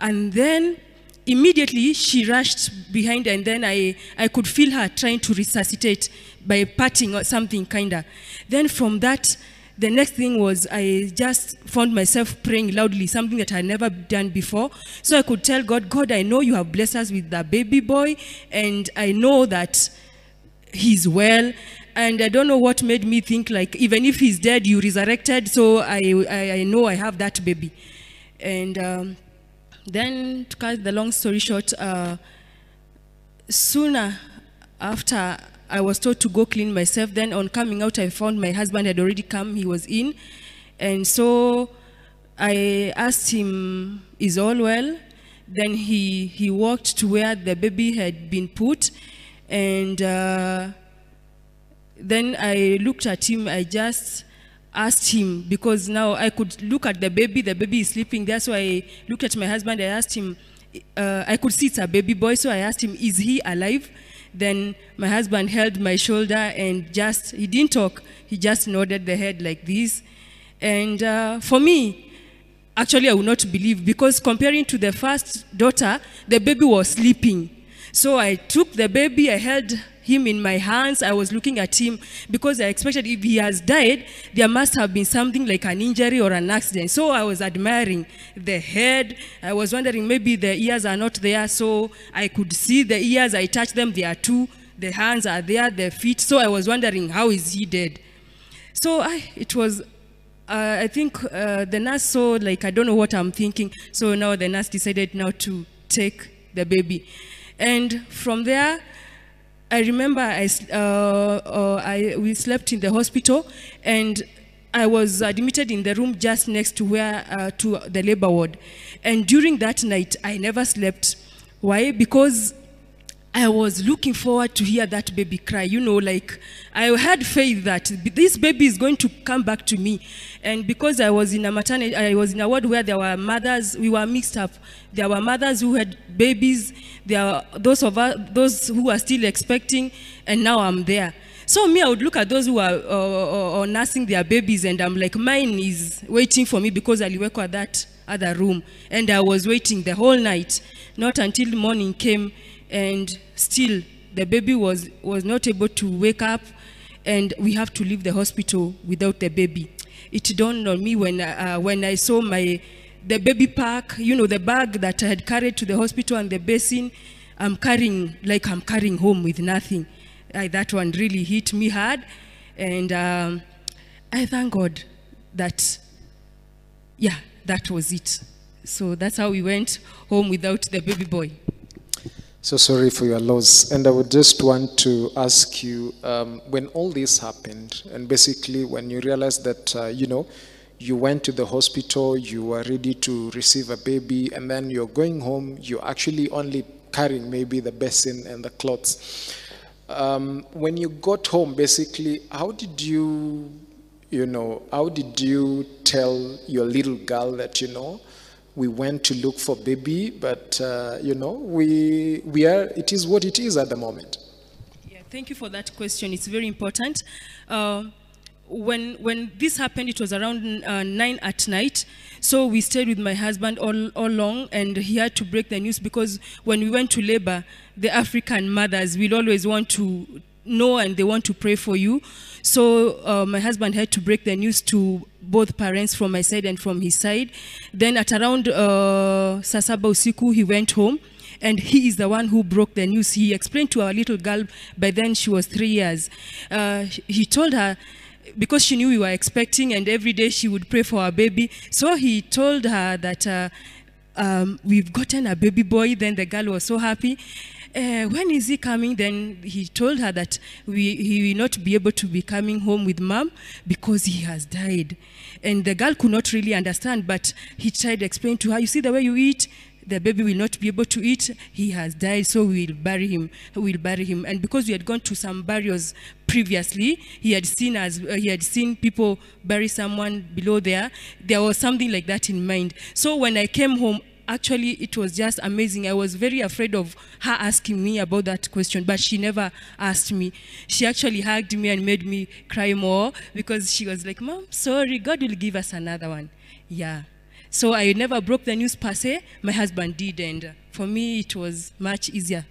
and then immediately she rushed behind, and then I, I could feel her trying to resuscitate by patting or something kinda. Then from that, the next thing was I just found myself praying loudly, something that I never done before. So I could tell God, God, I know you have blessed us with the baby boy, and I know that he's well. And I don't know what made me think like, even if he's dead, you resurrected. So I, I, I know I have that baby. And um, then, to cut the long story short, uh, sooner after I was told to go clean myself, then on coming out, I found my husband had already come, he was in. And so I asked him, is all well? Then he, he walked to where the baby had been put. And uh, then I looked at him, I just asked him, because now I could look at the baby, the baby is sleeping That's why I looked at my husband, I asked him, uh, I could see it's a baby boy, so I asked him, is he alive? Then my husband held my shoulder and just, he didn't talk, he just nodded the head like this. And uh, for me, actually I would not believe because comparing to the first daughter, the baby was sleeping. So I took the baby, I held him in my hands. I was looking at him because I expected if he has died, there must have been something like an injury or an accident. So I was admiring the head. I was wondering maybe the ears are not there. So I could see the ears. I touched them. There are two. The hands are there, the feet. So I was wondering, how is he dead? So I, it was uh, I think uh, the nurse saw, like, I don't know what I'm thinking. So now the nurse decided now to take the baby. And from there, I remember I, uh, uh, I, we slept in the hospital and I was admitted in the room just next to where, uh, to the labor ward. And during that night, I never slept. Why? Because I was looking forward to hear that baby cry. You know, like I had faith that this baby is going to come back to me. And because I was in a maternity, I was in a ward where there were mothers, we were mixed up. There were mothers who had babies. There are those of us, those who are still expecting, and now I'm there. So me, I would look at those who are uh, uh, nursing their babies, and I'm like, mine is waiting for me because aliwekwa that other room, and I was waiting the whole night, not until morning came, and still the baby was, was not able to wake up, and we have to leave the hospital without the baby. It dawned on me when, uh, when I saw my, the baby pack, you know, the bag that I had carried to the hospital and the basin, I'm carrying, like I'm carrying home with nothing. Uh, that one really hit me hard. And um, I thank God that, yeah, that was it. So that's how we went home without the baby boy. So sorry for your loss. And I would just want to ask you um, when all this happened, and basically when you realized that, uh, you know, you went to the hospital, you were ready to receive a baby, and then you're going home, you're actually only carrying maybe the basin and the clothes. Um, when you got home, basically, how did you, you know, how did you tell your little girl that, you know, we went to look for baby, but uh, you know, we we are. It is what it is at the moment. Yeah, thank you for that question. It's very important. Uh, when when this happened, it was around uh, nine at night. So we stayed with my husband all all along, and he had to break the news because when we went to labor, the African mothers will always want to know and they want to pray for you. So uh, my husband had to break the news to both parents from my side and from his side. Then at around uh, Sasaba usiku, he went home and he is the one who broke the news. He explained to our little girl, by then she was three years. Uh, he told her, because she knew we were expecting and every day she would pray for our baby. So he told her that uh, um, we've gotten a baby boy. Then the girl was so happy. Uh, when is he coming? Then he told her that we, he will not be able to be coming home with mom because he has died. And the girl could not really understand, but he tried to explain to her, you see the way you eat, the baby will not be able to eat. He has died, so we will bury him. We'll bury him. And because we had gone to some burials previously, he had seen as uh, he had seen people bury someone below there. There was something like that in mind. So when I came home, actually it was just amazing. I was very afraid of her asking me about that question, but she never asked me. She actually hugged me and made me cry more because she was like, Mom, sorry, God will give us another one. Yeah. So I never broke the news per se. My husband did, and for me it was much easier.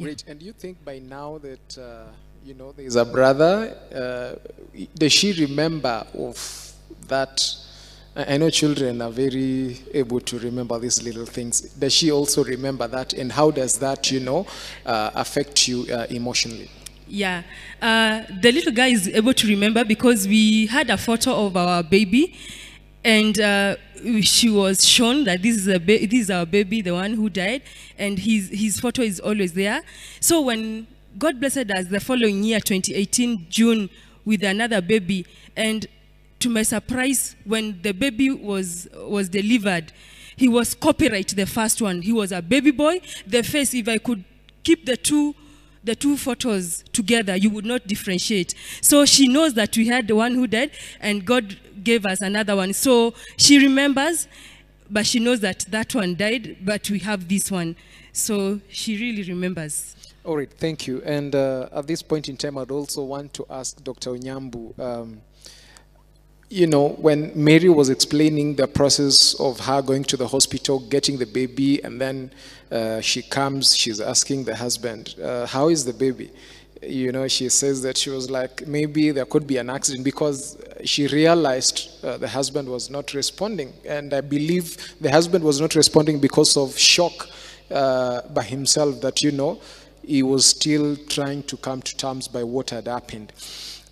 Great. And do you think by now that uh, you know there is a brother? Uh, does she remember of that? I know children are very able to remember these little things. Does she also remember that? And how does that, you know, uh, affect you uh, emotionally? Yeah, uh, the little guy is able to remember because we had a photo of our baby, and uh, she was shown that this is a this is our baby, the one who died, and his his photo is always there. So when God blessed us the following year, 2018 June, with another baby, and to my surprise, when the baby was was delivered, he was copyright the first one. He was a baby boy. The face, if I could keep the two the two photos together, you would not differentiate. So she knows that we had the one who died, and God gave us another one. So she remembers, but she knows that that one died, but we have this one. So she really remembers. All right, thank you. And uh, at this point in time, I'd also want to ask Dr. Onyambu. Um, you know, when Mary was explaining the process of her going to the hospital, getting the baby, and then uh, she comes, she's asking the husband, uh, How is the baby? You know, she says that she was like, maybe there could be an accident because she realized uh, the husband was not responding. And I believe the husband was not responding because of shock uh, by himself that, you know, he was still trying to come to terms by what had happened.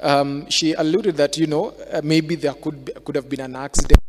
Um, she alluded that, you know, uh, maybe there could, be, could have been an accident.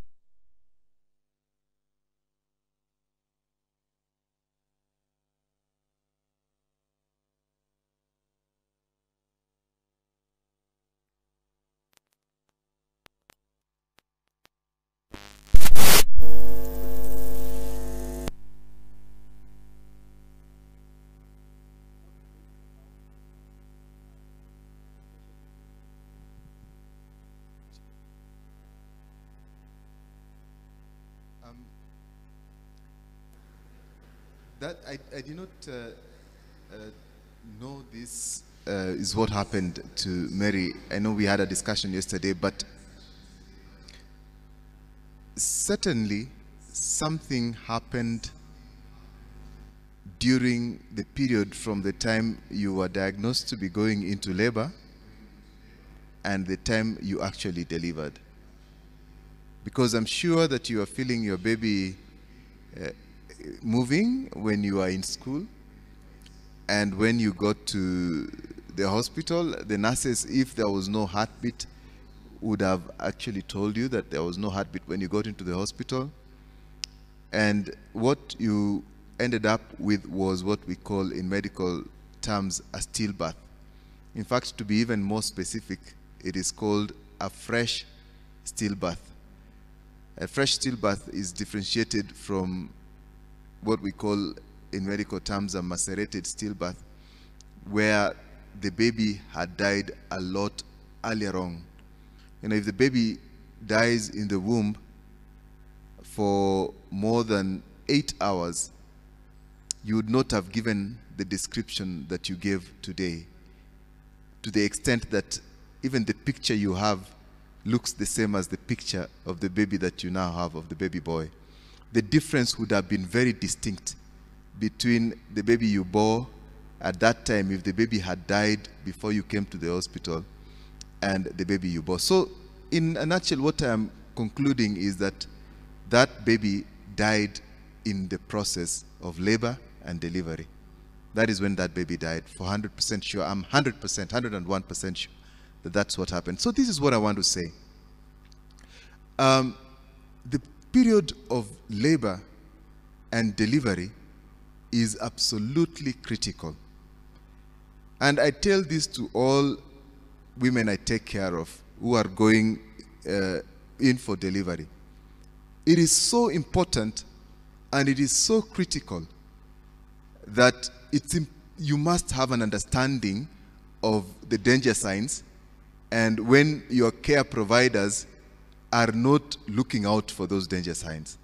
Uh, know this uh, is what happened to Mary. I know we had a discussion yesterday, but certainly something happened during the period from the time you were diagnosed to be going into labor and the time you actually delivered. Because I'm sure that you are feeling your baby uh, moving when you are in school and when you got to the hospital, the nurses, if there was no heartbeat, would have actually told you that there was no heartbeat when you got into the hospital. And what you ended up with was what we call in medical terms a stillbirth. In fact, to be even more specific, it is called a fresh stillbirth. A fresh stillbirth is differentiated from what we call in medical terms a macerated stillbirth, where the baby had died a lot earlier on. You know, if the baby dies in the womb for more than eight hours, you would not have given the description that you gave today to the extent that even the picture you have looks the same as the picture of the baby that you now have of the baby boy. The difference would have been very distinct between the baby you bore at that time if the baby had died before you came to the hospital and the baby you bore. So, in a nutshell, what I'm concluding is that that baby died in the process of labor and delivery. That is when that baby died. For 100% sure, I'm 100%, 101% sure that that's what happened. So, this is what I want to say. Um, the period of labor and delivery is absolutely critical. And I tell this to all women I take care of who are going uh, in for delivery. It is so important and it is so critical that it's you must have an understanding of the danger signs and when your care providers are not looking out for those danger signs.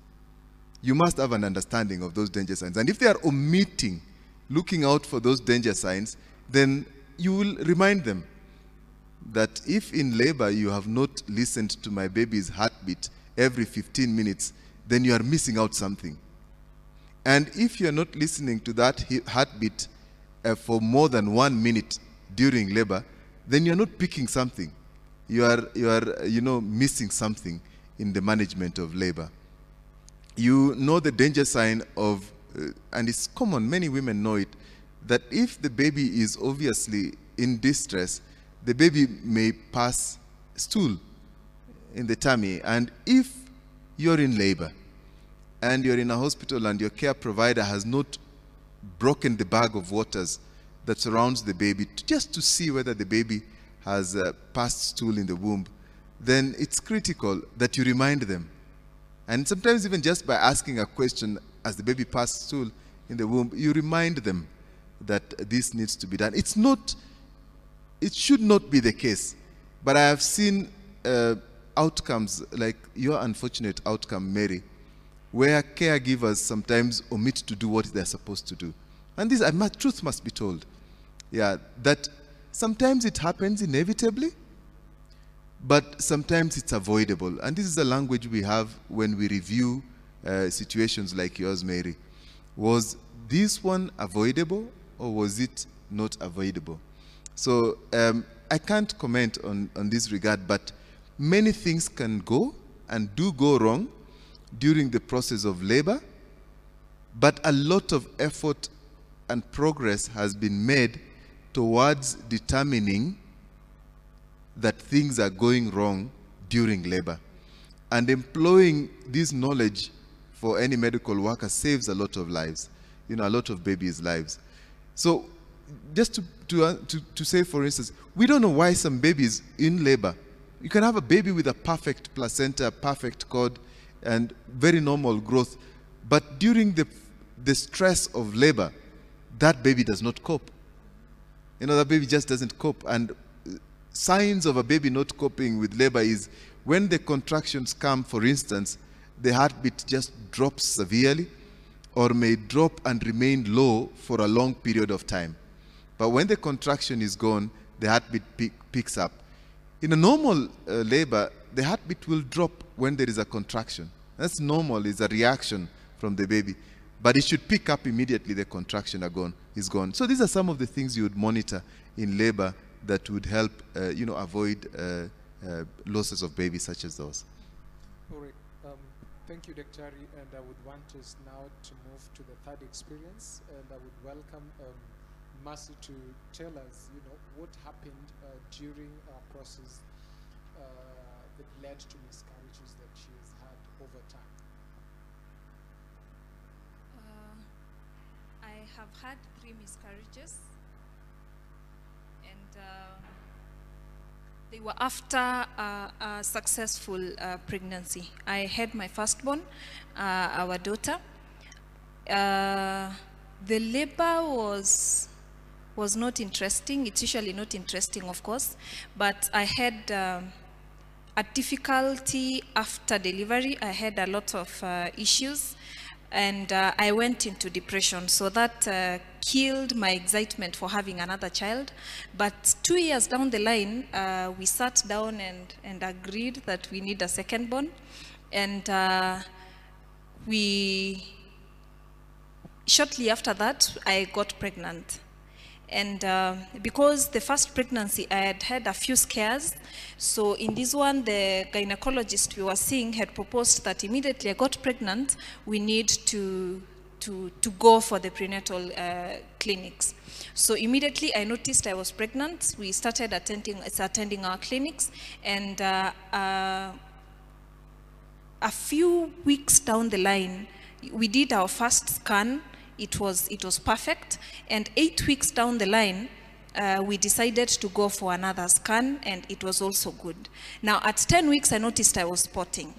You must have an understanding of those danger signs. And if they are omitting looking out for those danger signs, then you will remind them that if in labor you have not listened to my baby's heartbeat every 15 minutes, then you are missing out something. And if you're not listening to that heartbeat uh, for more than one minute during labor, then you're not picking something. You are, you are, you know, missing something in the management of labor. You know the danger sign of, uh, and it's common, many women know it, that if the baby is obviously in distress, the baby may pass stool in the tummy. And if you're in labor and you're in a hospital and your care provider has not broken the bag of waters that surrounds the baby just to see whether the baby has uh, passed stool in the womb, then it's critical that you remind them. And sometimes even just by asking a question as the baby passes stool in the womb, you remind them that this needs to be done. It's not, it should not be the case. But I have seen uh, outcomes like your unfortunate outcome, Mary, where caregivers sometimes omit to do what they're supposed to do. And this, truth must be told. Yeah, that sometimes it happens inevitably, but sometimes it's avoidable. And this is the language we have when we review uh, situations like yours, Mary. Was this one avoidable or was it not avoidable? So um, I can't comment on, on this regard, but many things can go and do go wrong during the process of labor, but a lot of effort and progress has been made towards determining that things are going wrong during labor. And employing this knowledge for any medical worker saves a lot of lives, you know, a lot of babies' lives. So just to, to, uh, to, to say, for instance, we don't know why some babies in labor, you can have a baby with a perfect placenta, perfect cord, and very normal growth, but during the, the stress of labor, that baby does not cope. You know, the baby just doesn't cope. And signs of a baby not coping with labor is when the contractions come, for instance, the heartbeat just drops severely or may drop and remain low for a long period of time. But when the contraction is gone, the heartbeat pick, picks up. In a normal uh, labor, the heartbeat will drop when there is a contraction. That's normal, it's a reaction from the baby. but it should pick up immediately the contraction are gone, is gone. So these are some of the things you would monitor in labor that would help, uh, you know, avoid uh, uh, losses of babies such as those. All right. Um, thank you, Daktari. And I would want us now to move to the third experience. And I would welcome um, Mercy to tell us, you know, what happened uh, during our process uh, that led to miscarriages that she has had over time. Uh, I have had three miscarriages, uh, they were after uh, a successful uh, pregnancy. I had my firstborn, uh, our daughter. Uh, the labor was was not interesting. It's usually not interesting, of course, but I had. Um, a difficulty after delivery. I had a lot of uh, issues and uh, I went into depression. So that uh, killed my excitement for having another child. But two years down the line, uh, we sat down and, and agreed that we need a second born. And uh, we, shortly after that, I got pregnant. And uh, because the first pregnancy, I had had a few scares. So in this one, the gynecologist we were seeing had proposed that immediately I got pregnant, we need to, to, to go for the prenatal uh, clinics. So immediately I noticed I was pregnant. We started attending, attending our clinics. And uh, uh, a few weeks down the line, we did our first scan. It was, it was perfect. And eight weeks down the line, uh, we decided to go for another scan, and it was also good. Now, at 10 weeks, I noticed I was spotting.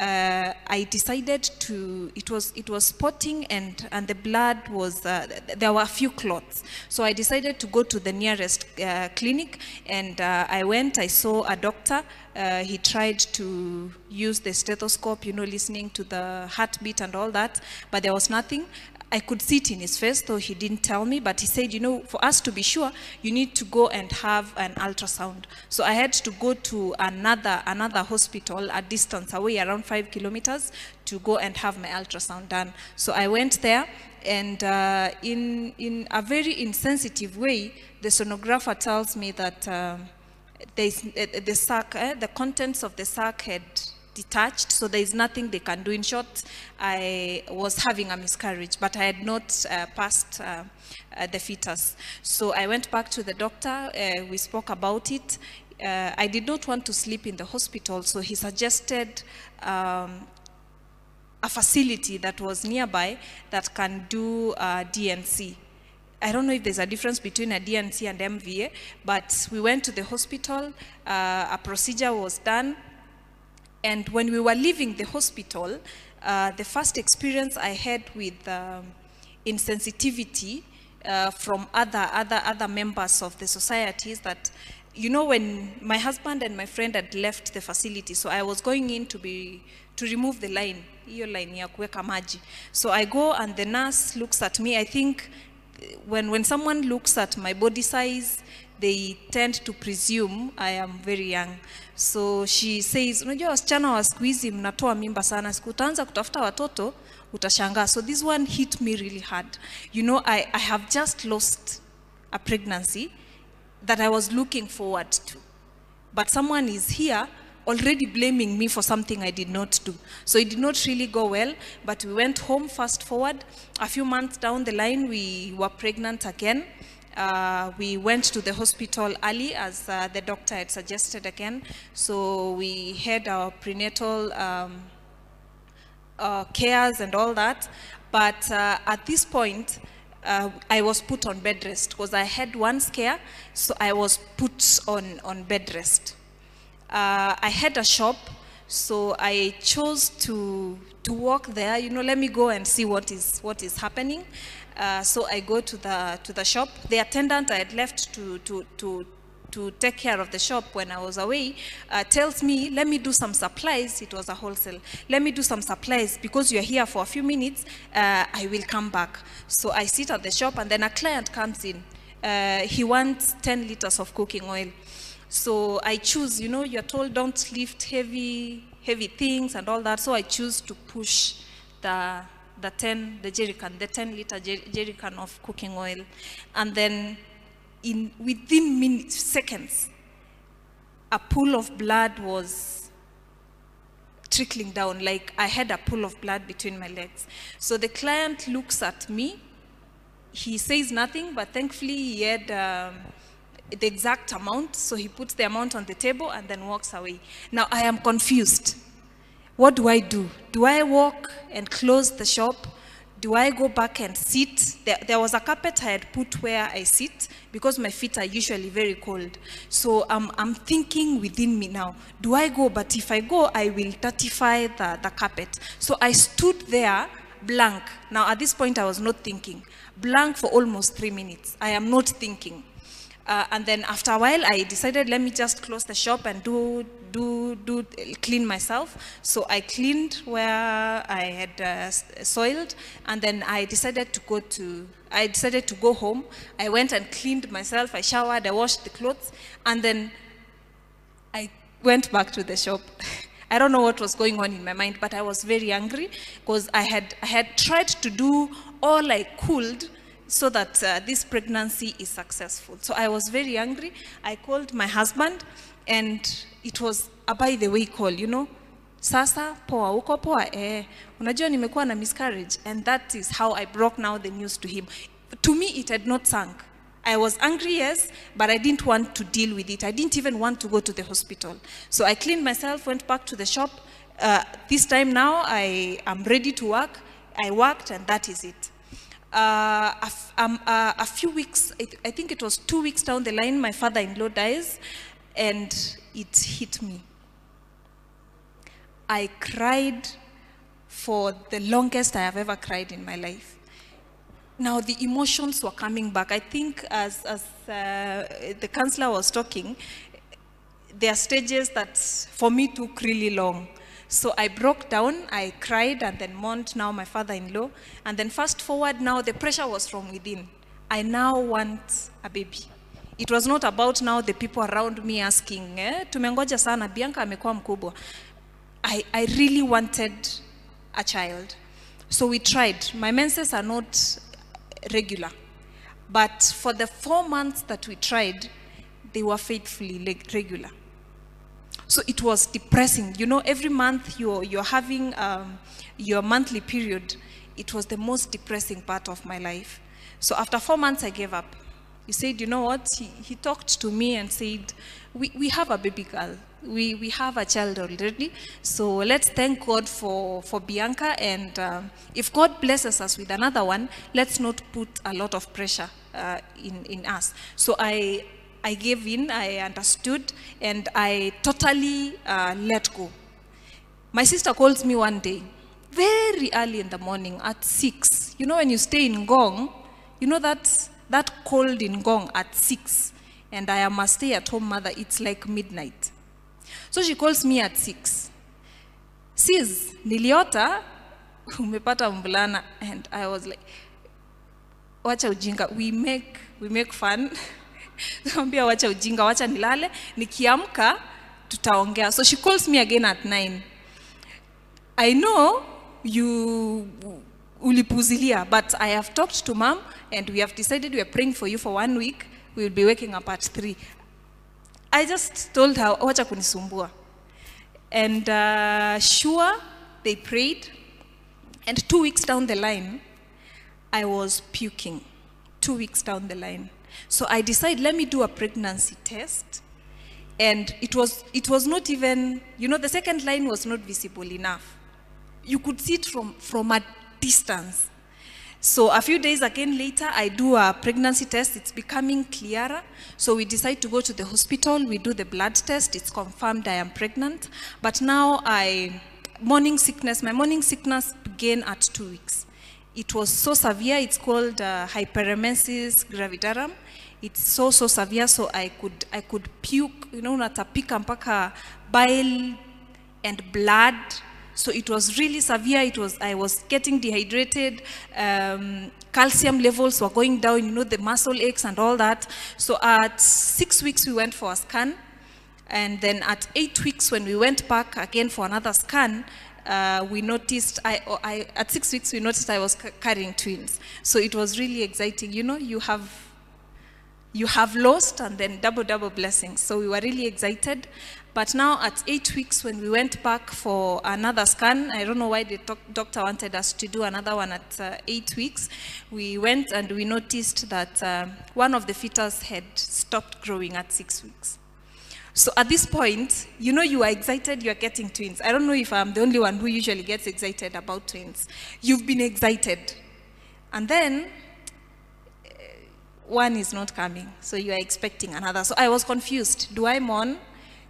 Uh, I decided to, it was, it was spotting and, and the blood was, uh, there were a few clots. So I decided to go to the nearest uh, clinic and uh, I went, I saw a doctor. Uh, he tried to use the stethoscope, you know, listening to the heartbeat and all that, but there was nothing. I could see it in his face, though he didn't tell me, but he said, you know, for us to be sure, you need to go and have an ultrasound. So I had to go to another, another hospital a distance away, around five kilometers, to go and have my ultrasound done. So I went there, and uh, in, in a very insensitive way, the sonographer tells me that um, the sac, eh, the contents of the sac had detached, so there is nothing they can do. In short, I was having a miscarriage, but I had not uh, passed uh, uh, the fetus. So I went back to the doctor, uh, we spoke about it. Uh, I did not want to sleep in the hospital, so he suggested um, a facility that was nearby that can do D&C. I don't know if there's a difference between a D&C and MVA, but we went to the hospital, uh, a procedure was done, and when we were leaving the hospital, uh, the first experience I had with um, insensitivity uh, from other, other, other members of the society is that, you know, when my husband and my friend had left the facility, so I was going in to be, to remove the line, hiyo line ya kuweka maji. So I go and the nurse looks at me. I think when, when someone looks at my body size, they tend to presume I am very young. So she says, unajua wasichana wa siku mnatoa mimba sana, siku utaanza kutafuta watoto utashangaa. So this one hit me really hard. You know, I, I have just lost a pregnancy that I was looking forward to. But someone is here already blaming me for something I did not do. So it did not really go well, but we went home fast forward. A few months down the line, we were pregnant again. Uh, we went to the hospital early as uh, the doctor had suggested again. So we had our prenatal um, uh, cares and all that. But uh, at this point, uh, I was put on bed rest because I had one scare, so I was put on, on bed rest. Uh, I had a shop, so I chose to, to walk there, you know, let me go and see what is, what is happening. Uh, so I go to the, to the shop. The attendant I had left to, to, to, to take care of the shop when I was away uh, tells me, let me do some supplies. It was a wholesale. Let me do some supplies because you're here for a few minutes. Uh, I will come back. So I sit at the shop and then a client comes in. Uh, he wants 10 liters of cooking oil. So I choose, you know, you're told don't lift heavy, heavy things and all that. So I choose to push the, the 10, the jerrycan, the 10 liter jer- jerrycan of cooking oil. And then in, within minutes, seconds, a pool of blood was trickling down, like I had a pool of blood between my legs. So the client looks at me. He says nothing, but thankfully he had um, the exact amount. So he puts the amount on the table and then walks away. Now I am confused. What do I do? Do I walk and close the shop? Do I go back and sit? There, there was a carpet I had put where I sit because my feet are usually very cold. So um, I'm thinking within me now, do I go? But if I go, I will dirtify the, the carpet. So I stood there blank. Now at this point, I was not thinking. Blank for almost three minutes. I am not thinking. Uh, and then after a while, I decided, let me just close the shop and do, do, do, clean myself. So I cleaned where I had uh, soiled, and then I decided to go to, I decided to go home. I went and cleaned myself. I showered, I washed the clothes, and then I went back to the shop. I don't know what was going on in my mind, but I was very angry because I had, I had tried to do all I could so that uh, this pregnancy is successful. So I was very angry. I called my husband, and it was a by the way call, you know. Sasa poa, uko poa? Eh, unajua nimekuwa na miscarriage, and that is how I broke now the news to him. To me, it had not sunk. I was angry, yes, but I didn't want to deal with it. I didn't even want to go to the hospital. So I cleaned myself, went back to the shop. Uh, this time now, I am ready to work. I worked, and that is it. Uh, a, um, uh, a few weeks, I, I think it was two weeks down the line, my father in law dies, and it hit me. I cried for the longest I have ever cried in my life. Now the emotions were coming back. I think as, as uh, the counselor was talking, there are stages that for me took really long. So I broke down, I cried, and then mourned now my father-in-law. And then fast forward now, the pressure was from within. I now want a baby. It was not about now the people around me asking, eh, tumengoja sana, Bianca amekuwa mkubwa. I, I really wanted a child. So we tried. My menses are not regular. But for the four months that we tried, they were faithfully regular. So it was depressing. You know, every month you're, you're having um, your monthly period. It was the most depressing part of my life. So after four months, I gave up. He said, you know what? He, he talked to me and said, we, we have a baby girl. We, we have a child already. So let's thank God for, for Bianca. And um, if God blesses us with another one, let's not put a lot of pressure uh, in, in us. So I, I gave in, I understood, and I totally uh, let go. My sister calls me one day, very early in the morning at six. You know, when you stay in Ngong, you know that that cold in Ngong at six, and I am a stay-at-home mother. It's like midnight. So she calls me at six. Sis, niliota umepata mvulana, and I was like, wacha ujinga. We make we make fun. Nikamwambia wacha ujinga, wacha nilale, nikiamka tutaongea. So she calls me again at nine. I know you ulipuzilia, but I have talked to mom and we have decided we are praying for you for one week. We will be waking up at three. I just told her, wacha kunisumbua. And uh, sure, they prayed. And two weeks down the line, I was puking. Two weeks down the line. So I decided, let me do a pregnancy test. And it was, it was not even, you know, the second line was not visible enough. You could see it from, from a distance. So a few days again later, I do a pregnancy test. It's becoming clearer. So we decide to go to the hospital. We do the blood test. It's confirmed I am pregnant. But now I, morning sickness, my morning sickness began at two weeks. It was so severe. It's called uh, hyperemesis gravidarum. It's so so severe. So I could I could puke. You know, natapika mpaka bile and blood. So it was really severe. It was I was getting dehydrated. Um, calcium levels were going down. You know, the muscle aches and all that. So at six weeks we went for a scan, and then at eight weeks when we went back again for another scan, uh, we noticed, I, oh, I, at six weeks, we noticed I was carrying twins. So it was really exciting. You know, you have you have lost and then double double blessings so we were really excited but now at eight weeks when we went back for another scan i don't know why the doc- doctor wanted us to do another one at uh, eight weeks we went and we noticed that uh, one of the fetus had stopped growing at six weeks so at this point, you know you are excited you are getting twins. I don't know if I'm the only one who usually gets excited about twins. You've been excited. And then one is not coming, so you are expecting another. So I was confused. Do I mourn?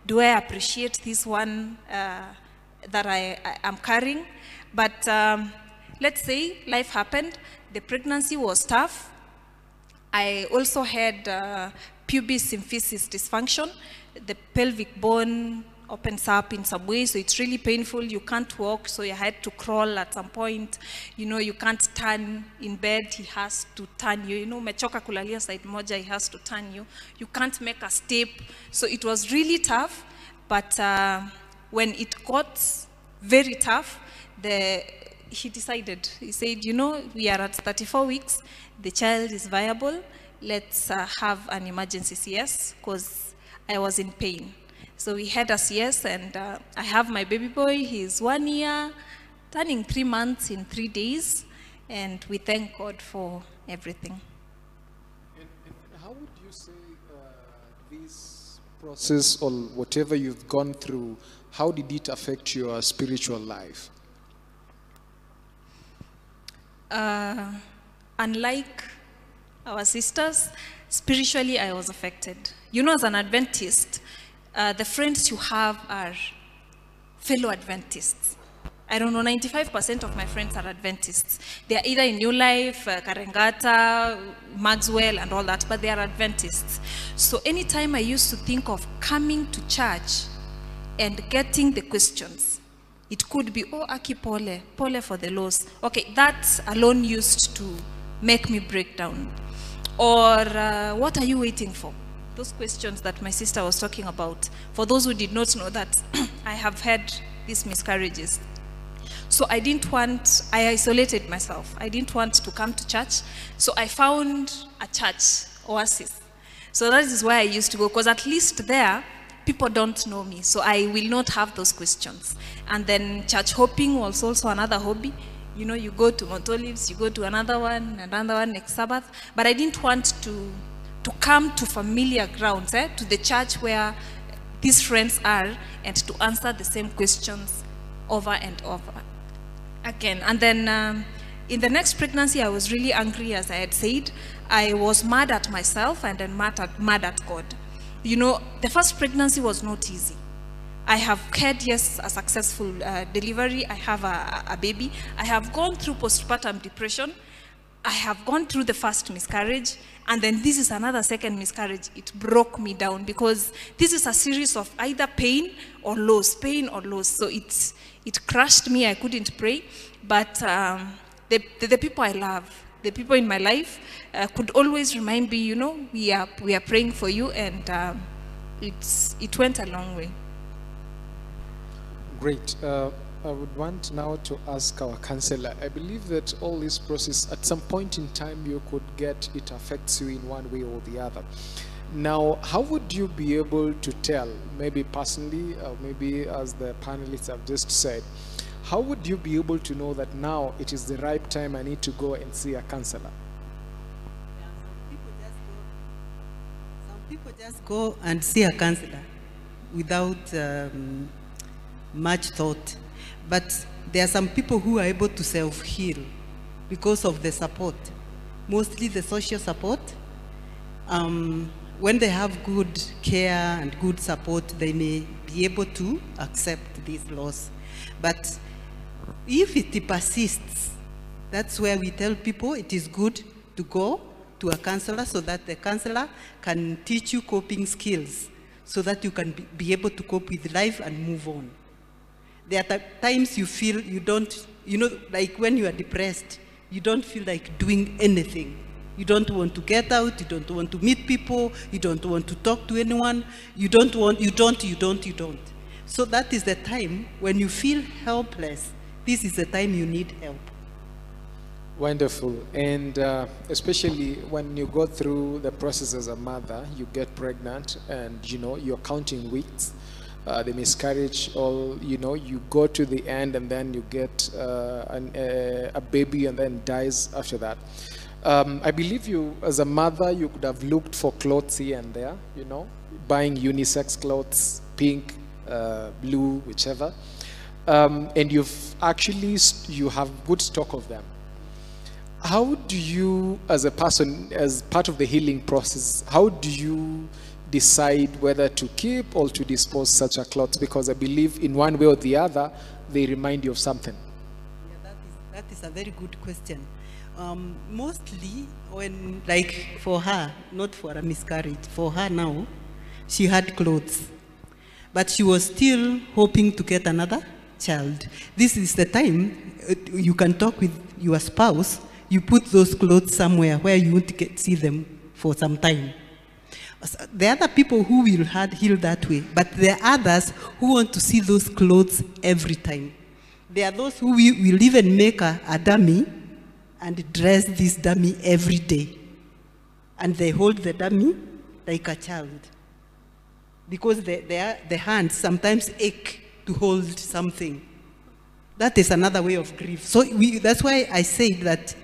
Do I appreciate this one uh, that I, I am carrying? But um, let's say life happened. The pregnancy was tough. I also had uh, pubis symphysis dysfunction. The pelvic bone opens up in some way, so it's really painful. You can't walk, so you had to crawl at some point. You know, you can't turn in bed. He has to turn you. You know, mechoka kulalia side moja, he has to turn you. You can't make a step. So it was really tough. But uh, when it got very tough, the he decided, he said, you know, we are at 34 weeks, the child is viable, let's uh, have an emergency CS because I was in pain. So we had a CS and uh, I have my baby boy, he's one year, turning three months in three days, and we thank God for everything. And, and how would you say uh, this process or whatever you've gone through, how did it affect your spiritual life? Uh, unlike our sisters, spiritually I was affected. You know, as an Adventist, uh, the friends you have are fellow Adventists. I don't know, 95% of my friends are Adventists. They are either in New Life, uh, Karengata, Maxwell, and all that, but they are Adventists. So anytime I used to think of coming to church and getting the questions, it could be, oh, Aki Pole, Pole for the loss. Okay, that alone used to make me break down. Or, uh, what are you waiting for? Those questions that my sister was talking about. For those who did not know that, I have had these miscarriages. So I didn't want, I isolated myself. I didn't want to come to church. So I found a church, Oasis. So that is where I used to go, because at least there, people don't know me. So I will not have those questions. And then church hopping was also another hobby. You know, you go to Mount Olives, you go to another one, another one next Sabbath. But I didn't want to, to come to familiar grounds, eh, to the church where these friends are, and to answer the same questions over and over again. And then um, in the next pregnancy, I was really angry, as I had said. I was mad at myself and then mad at, mad at God. You know, the first pregnancy was not easy. I have had, yes, a successful uh, delivery. I have a, a baby. I have gone through postpartum depression. I have gone through the first miscarriage, and then this is another second miscarriage. It broke me down because this is a series of either pain or loss, pain or loss. So it's, it crushed me. I couldn't pray. But um, the, the, the people I love, the people in my life, uh, could always remind me, you know, we are, we are praying for you, and um, it's, it went a long way. Great. Uh, I would want now to ask our counselor. I believe that all this process, at some point in time, you could get it affects you in one way or the other. Now, how would you be able to tell, maybe personally, or maybe as the panelists have just said, how would you be able to know that now it is the right time I need to go and see a counselor? Some people just go and see a counselor without um, much thought. But there are some people who are able to self heal because of the support, mostly the social support. Um, when they have good care and good support, they may be able to accept this loss. But if it persists, that's where we tell people it is good to go to a counselor so that the counselor can teach you coping skills so that you can be able to cope with life and move on. There are ti- times you feel you don't, you know, like when you are depressed, you don't feel like doing anything. You don't want to get out, you don't want to meet people, you don't want to talk to anyone, you don't want, you don't, you don't, you don't. So that is the time when you feel helpless. This is the time you need help. Wonderful. And uh, especially when you go through the process as a mother, you get pregnant and you know you're counting weeks, uh, the miscarriage, all you know, you go to the end and then you get uh, an, uh, a baby and then dies after that. Um, I believe you, as a mother, you could have looked for clothes here and there, you know, buying unisex clothes, pink, uh, blue, whichever. Um, and you've actually, you have good stock of them how do you as a person as part of the healing process how do you decide whether to keep or to dispose such a cloth because i believe in one way or the other they remind you of something Yeah, that is, that is a very good question. Um, mostly when, like for her, not for a miscarriage, for her now, she had clothes. But she was still hoping to get another child. This is the time uh, you can talk with your spouse. You put those clothes somewhere where you won't get, see them for some time. There are other people who will heal that way, but there are others who want to see those clothes every time. There are those who will, will even make a, a dummy and dress this dummy every day. And they hold the dummy like a child. Because the, the, the hands sometimes ache to hold something. That is another way of grief. So we, that's why I say that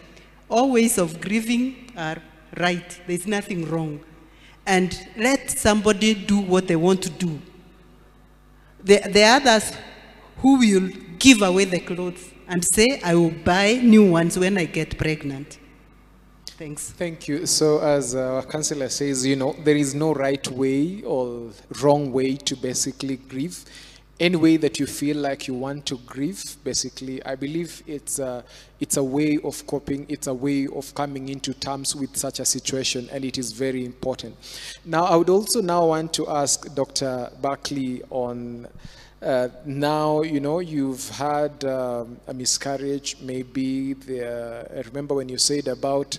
all ways of grieving are right. There's nothing wrong. And let somebody do what they want to do. The, are others who will give away the clothes and say, I will buy new ones when I get pregnant. Thanks. Thank you. So, as our counselor says, you know, there is no right way or wrong way to basically grieve. Any way that you feel like you want to grieve, basically, I believe it's a, it's a way of coping, it's a way of coming into terms with such a situation, and it is very important. Now, I would also now want to ask Dr. Buckley on uh, now, you know, you've had um, a miscarriage, maybe the, I remember when you said about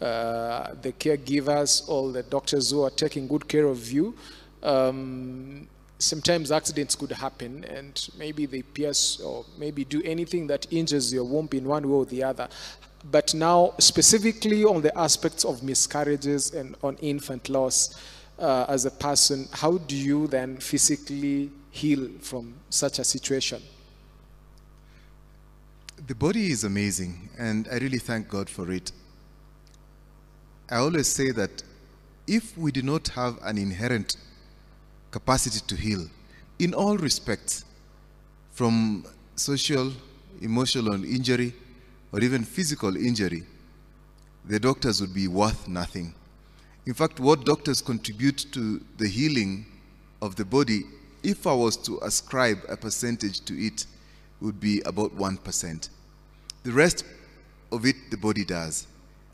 uh, the caregivers, all the doctors who are taking good care of you. Um, sometimes accidents could happen and maybe they pierce or maybe do anything that injures your womb in one way or the other. But now, specifically on the aspects of miscarriages and on infant loss, uh, as a person, how do you then physically heal from such a situation? The body is amazing, and I really thank God for it. I always say that if we do not have an inherent capacity to heal in all respects, from social, emotional injury, or even physical injury, the doctors would be worth nothing. In fact, what doctors contribute to the healing of the body, if I was to ascribe a percentage to it, would be about 1%. The rest of it, the body does.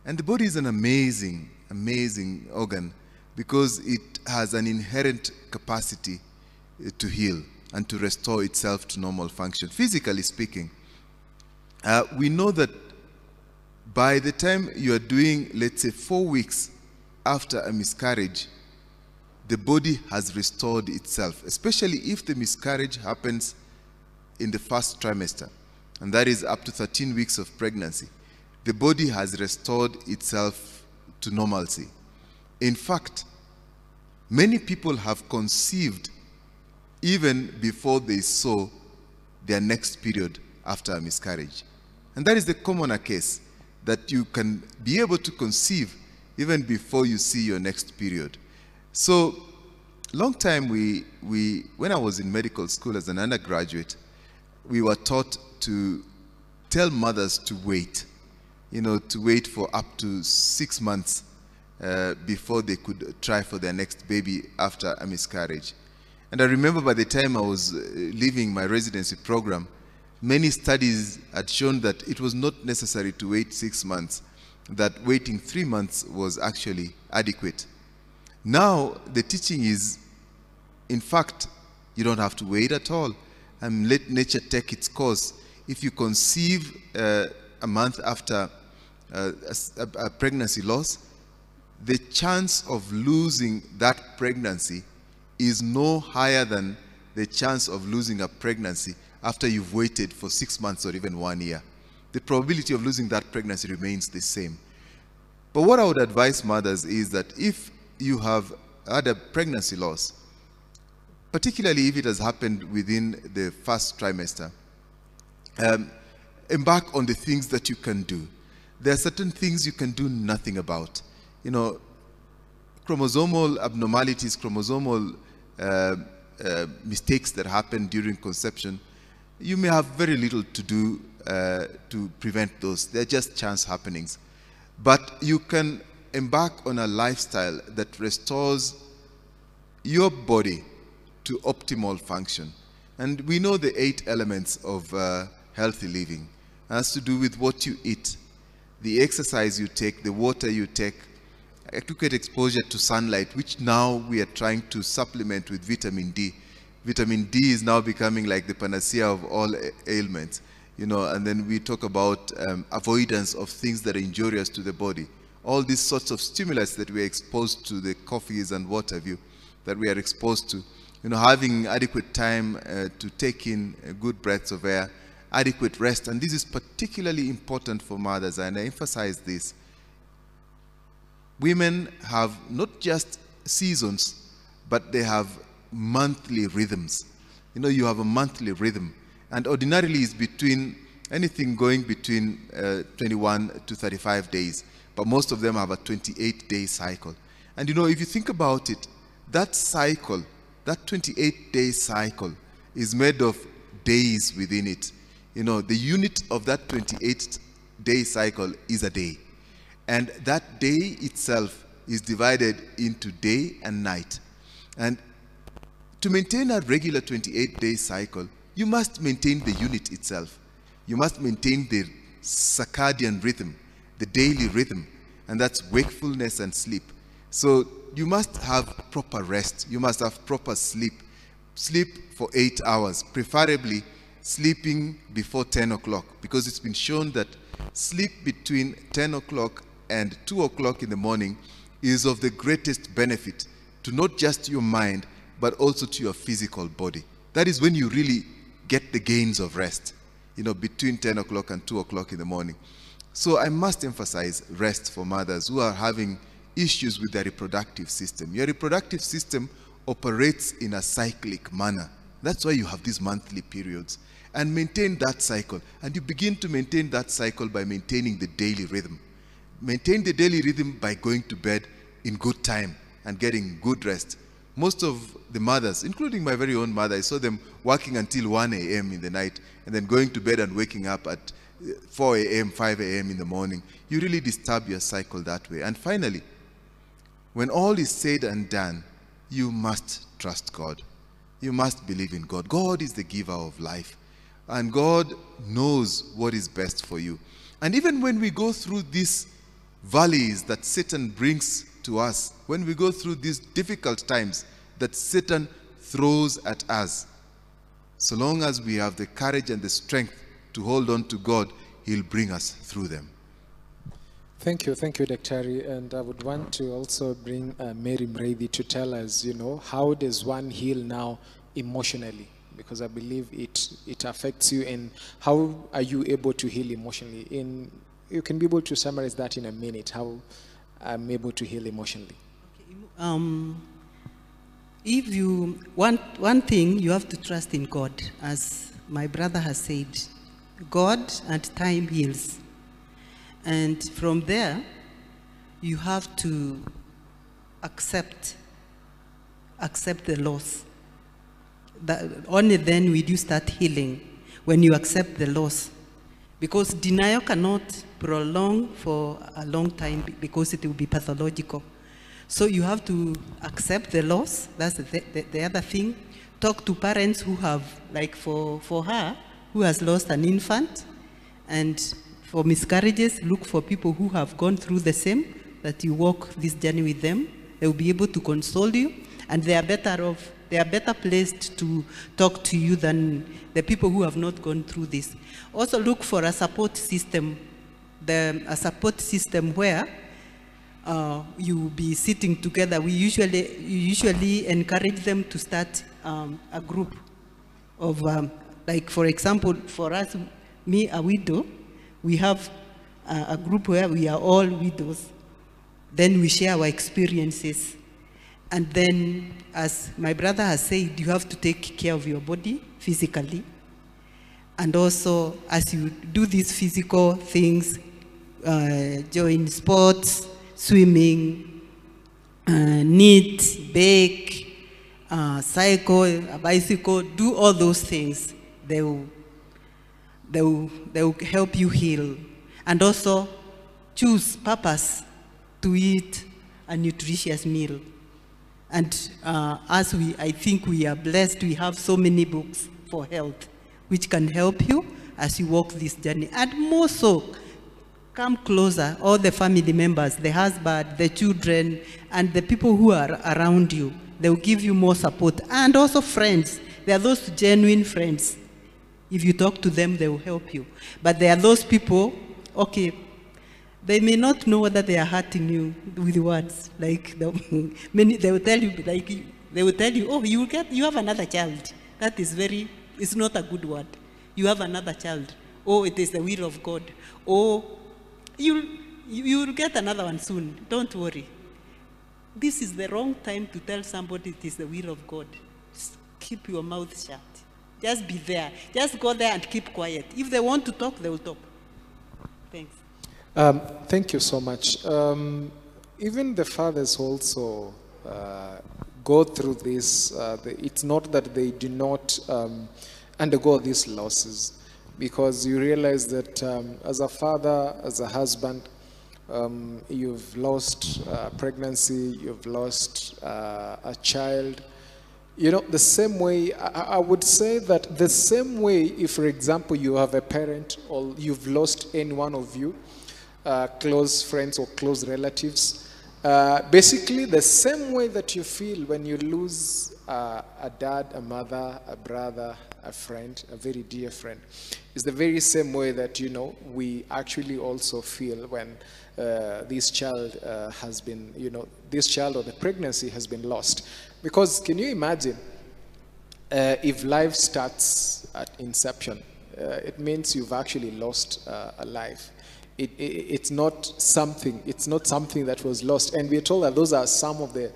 And the body is an amazing, amazing organ because it has an inherent capacity uh, to heal and to restore itself to normal function, physically speaking. Uh, we know that by the time you are doing, let's say, four weeks after a miscarriage, the body has restored itself, especially if the miscarriage happens in the first trimester, and that is up to 13 weeks of pregnancy. The body has restored itself to normalcy. In fact, many people have conceived even before they saw their next period after a miscarriage. And that is the commoner case that you can be able to conceive even before you see your next period. So, long time we, we when I was in medical school as an undergraduate, we were taught to tell mothers to wait, you know, to wait for up to six months uh, before they could try for their next baby after a miscarriage. And I remember by the time I was uh, leaving my residency program, many studies had shown that it was not necessary to wait six months, that waiting three months was actually adequate. Now, the teaching is, in fact, you don't have to wait at all and let nature take its course. If you conceive uh, a month after uh, a, a pregnancy loss, the chance of losing that pregnancy is no higher than the chance of losing a pregnancy after you've waited for six months or even one year. The probability of losing that pregnancy remains the same. But what I would advise mothers is that if you have had a pregnancy loss, particularly if it has happened within the first trimester, um, embark on the things that you can do. There are certain things you can do nothing about. You know, chromosomal abnormalities, chromosomal uh, uh, mistakes that happen during conception, you may have very little to do uh, to prevent those. They're just chance happenings. But you can embark on a lifestyle that restores your body to optimal function. And we know the eight elements of uh, healthy living. It has to do with what you eat, the exercise you take, the water you take, adequate exposure to sunlight, which now we are trying to supplement with vitamin D. Vitamin D is now becoming like the panacea of all ailments, you know, and then we talk about um, avoidance of things that are injurious to the body. All these sorts of stimulus that we are exposed to, the coffees and what have you, that we are exposed to. You know, having adequate time uh, to take in uh, good breaths of air, adequate rest, and this is particularly important for mothers, and I emphasize this women have not just seasons, but they have monthly rhythms. You know, you have a monthly rhythm, and ordinarily it's between anything going between uh, 21 to 35 days, but most of them have a 28 day cycle. And you know, if you think about it, that cycle, that 28 day cycle, is made of days within it. You know, the unit of that 28 day cycle is a day. And that day itself is divided into day and night. And to maintain a regular 28 day cycle, you must maintain the unit itself. You must maintain the circadian rhythm, the daily rhythm, and that's wakefulness and sleep. So you must have proper rest. You must have proper sleep. Sleep for eight hours, preferably sleeping before 10 o'clock, because it's been shown that sleep between 10 o'clock and 2 o'clock in the morning is of the greatest benefit to not just your mind, but also to your physical body. That is when you really get the gains of rest, you know, between 10 o'clock and 2 o'clock in the morning. So I must emphasize rest for mothers who are having issues with their reproductive system. Your reproductive system operates in a cyclic manner. That's why you have these monthly periods. And maintain that cycle. And you begin to maintain that cycle by maintaining the daily rhythm maintain the daily rhythm by going to bed in good time and getting good rest. Most of the mothers, including my very own mother, I saw them working until 1 a.m. in the night and then going to bed and waking up at uh, 4 a.m., 5 a.m. in the morning. You really disturb your cycle that way. And finally, when all is said and done, you must trust God. You must believe in God. God is the giver of life. And God knows what is best for you. And even when we go through this valleys that Satan brings to us, when we go through these difficult times that Satan throws at us, so long as we have the courage and the strength to hold on to God, He'll bring us through them. Thank you, thank you, Daktari. And I would want to also bring uh, Mary Mreithi to tell us, you know, how does one heal now emotionally? Because I believe it it affects you. And how are you able to heal emotionally? In you can be able to summarize that in a minute, how I'm able to heal emotionally. Um, if you want one thing, you have to trust in God, as my brother has said. God and time heals. And from there, you have to accept accept the loss. That only then will you start healing when you accept the loss. Because denial cannot prolong for a long time because it will be pathological. So you have to accept the loss. That's the, the, the, other thing. Talk to parents who have, like for, for her, who has lost an infant. And for miscarriages, look for people who have gone through the same, that you walk this journey with them. They will be able to console you. And they are better off, they are better placed to talk to you than the people who have not gone through this. Also look for a support system the, a support system where uh, you will be sitting together. We usually, usually encourage them to start um, a group of, um, like for example, for us, me, a widow, we have a, a group where we are all widows. Then we share our experiences. And then, as my brother has said, you have to take care of your body physically. And also, as you do these physical things, uh, join sports, swimming, uh, knit, bake, uh, cycle, a bicycle, do all those things. They will, they, will, they will help you heal. And also, choose purpose to eat a nutritious meal. And uh, as we, I think we are blessed, we have so many books for health, which can help you as you walk this journey. And more so, come closer, all the family members, the husband, the children, and the people who are around you. They will give you more support. And also friends. There are those genuine friends. If you talk to them, they will help you. But there are those people, okay, they may not know whether they are hurting you with words. Like the, many, they will tell you, like they will tell you, oh, you get, you have another child. That is very, it's not a good word. You have another child. Oh, it is the will of God. Oh, you you will get another one soon. Don't worry. This is the wrong time to tell somebody it is the will of God. Just keep your mouth shut. Just be there. Just go there and keep quiet. If they want to talk, they will talk. Thanks. Um, thank you so much. Um, even the fathers also uh, go through this. Uh, the, it's not that they do not um, undergo these losses, because you realize that um, as a father, as a husband, um, you've lost uh, pregnancy, you've lost uh, a child. You know, the same way, I, I would say that the same way, if, for example, you have a parent or you've lost any one of you, uh, close friends or close relatives. Uh, basically, the same way that you feel when you lose uh, a dad, a mother, a brother, a friend, a very dear friend, is the very same way that you know we actually also feel when uh, this child uh, has been, you know, this child or the pregnancy has been lost. Because can you imagine uh, if life starts at inception? it means you've actually lost a life it, it, it's not something, it's not something that was lost. And we're told that those are some of the,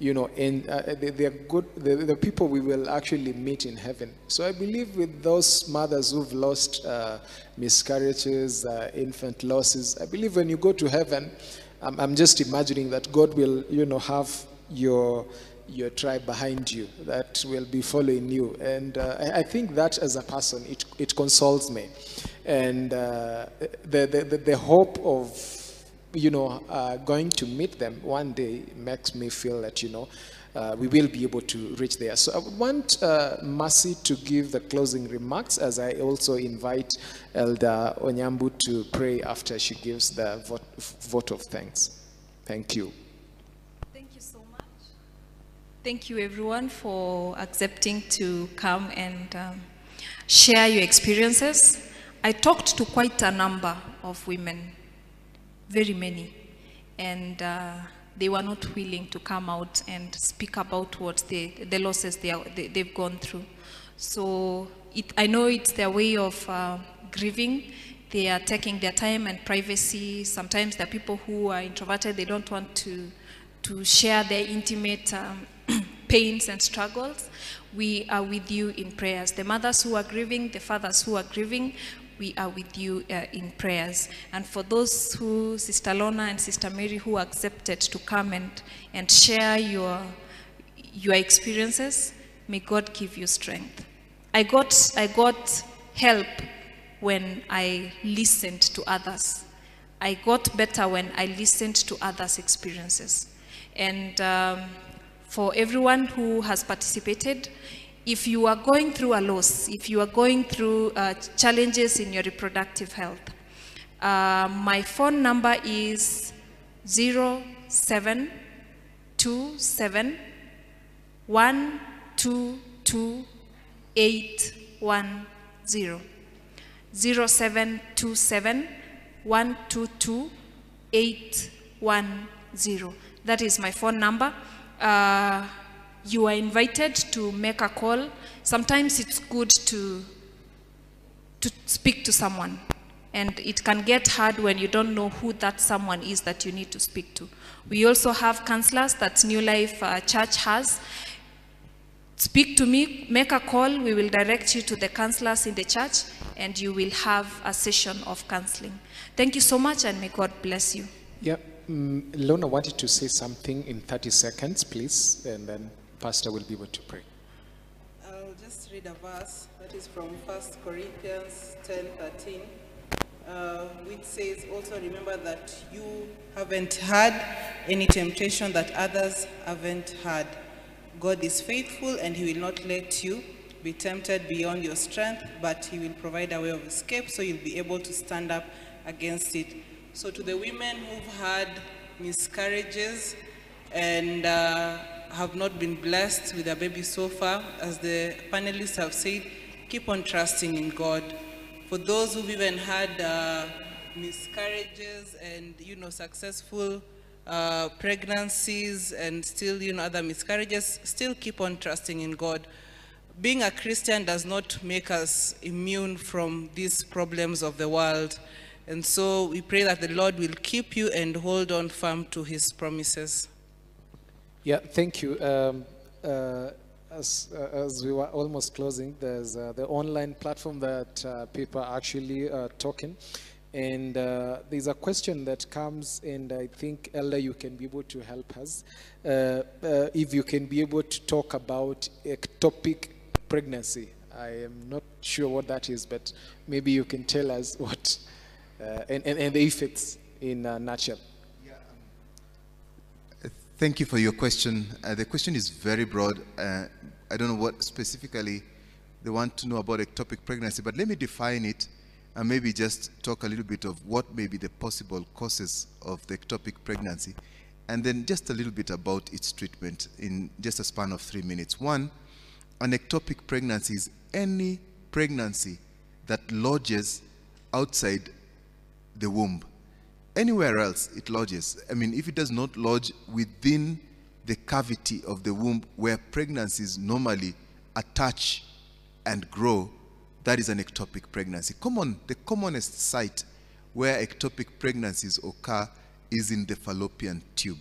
you know, in, uh, they, they're good, the, the people we will actually meet in heaven. So I believe with those mothers who've lost uh, miscarriages, uh, infant losses, I believe when you go to heaven, I'm, I'm just imagining that God will, you know, have your, your tribe behind you that will be following you. And uh, I, I, think that as a person, it, it consoles me. And uh, the, the, the, hope of, you know, uh, going to meet them one day makes me feel that, you know, uh, we will be able to reach there. So I want uh, Mercy to give the closing remarks as I also invite Elder Onyambu to pray after she gives the vote, vote of thanks. Thank you. Thank you, so much. Thank you everyone, for accepting to come and um, share your experiences. I talked to quite a number of women, very many, and uh, they were not willing to come out and speak about what they, the losses they, are, they, have gone through. So it, I know it's their way of uh, grieving. They are taking their time and privacy. Sometimes are people who are introverted. They don't want to, to share their intimate um, pains and struggles, we are with you in prayers. The mothers who are grieving, the fathers who are grieving, we are with you uh, in prayers. And for those who, Sister Lorna and Sister Mary, who accepted to come and, and share your, your experiences, may God give you strength. I got, I got help when I listened to others. I got better when I listened to others' experiences. And um, for everyone who has participated. If you are going through a loss, if you are going through uh, challenges in your reproductive health, uh, my phone number is 0727 0727 122 That is my phone number. Uh, you are invited to make a call. Sometimes it's good to to speak to someone. And it can get hard when you don't know who that someone is that you need to speak to. We also have counselors that New Life uh, Church has. Speak to me, make a call, we will direct you to the counselors in the church, and you will have a session of counseling. Thank you so much, and may God bless you. Yeah, mm, Lorna wanted to say something in 30 seconds, please, and then Pastor will be able to pray. I'll just read a verse that is from 1 Corinthians 10 13, uh, which says, Also remember that you haven't had any temptation that others haven't had. God is faithful and He will not let you be tempted beyond your strength, but He will provide a way of escape so you'll be able to stand up against it. So, to the women who've had miscarriages and uh, have not been blessed with a baby so far, as the panelists have said, keep on trusting in God. For those who've even had uh, miscarriages and you know successful uh, pregnancies and still you know other miscarriages, still keep on trusting in God. Being a Christian does not make us immune from these problems of the world. And so we pray that the Lord will keep you and hold on firm to his promises. Yeah, thank you. Um, uh, as, uh, as we were almost closing, there's uh, the online platform that uh, people are actually uh, talking. And uh, there's a question that comes, and I think, Elder, you can be able to help us. If you can be able to talk about ectopic pregnancy. I am not sure what that is, but maybe you can tell us what, and, and, and the effects in a nutshell. Thank you for your question. Uh, the question is very broad. Uh, I don't know what specifically they want to know about ectopic pregnancy, but let me define it and maybe just talk a little bit of what may be the possible causes of the ectopic pregnancy, and then just a little bit about its treatment in just a span of three minutes. One, an ectopic pregnancy is any pregnancy that lodges outside the womb anywhere else it lodges. I mean, if it does not lodge within the cavity of the womb where pregnancies normally attach and grow, that is an ectopic pregnancy. Common, the commonest site where ectopic pregnancies occur is in the fallopian tube,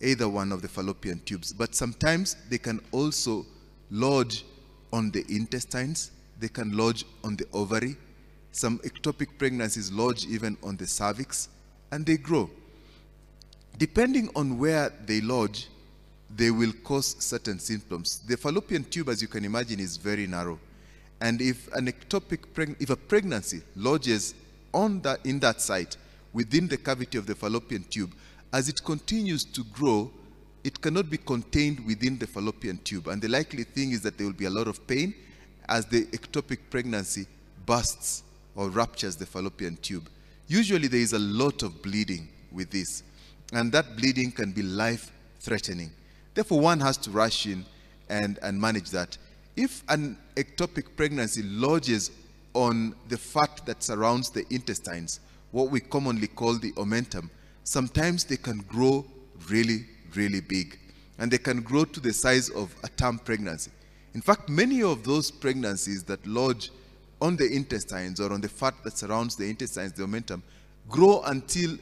either one of the fallopian tubes. But sometimes they can also lodge on the intestines, they can lodge on the ovary. Some ectopic pregnancies lodge even on the cervix and they grow. Depending on where they lodge, they will cause certain symptoms. The fallopian tube, as you can imagine, is very narrow. And if an ectopic if a pregnancy lodges on that, in that site, within the cavity of the fallopian tube, as it continues to grow, it cannot be contained within the fallopian tube. And the likely thing is that there will be a lot of pain as the ectopic pregnancy bursts or ruptures the fallopian tube. Usually there is a lot of bleeding with this, and that bleeding can be life threatening. Therefore, one has to rush in and, and manage that. If an ectopic pregnancy lodges on the fat that surrounds the intestines, what we commonly call the omentum, sometimes they can grow really, really big. And they can grow to the size of a term pregnancy. In fact, many of those pregnancies that lodge on the intestines or on the fat that surrounds the intestines, the omentum, grow until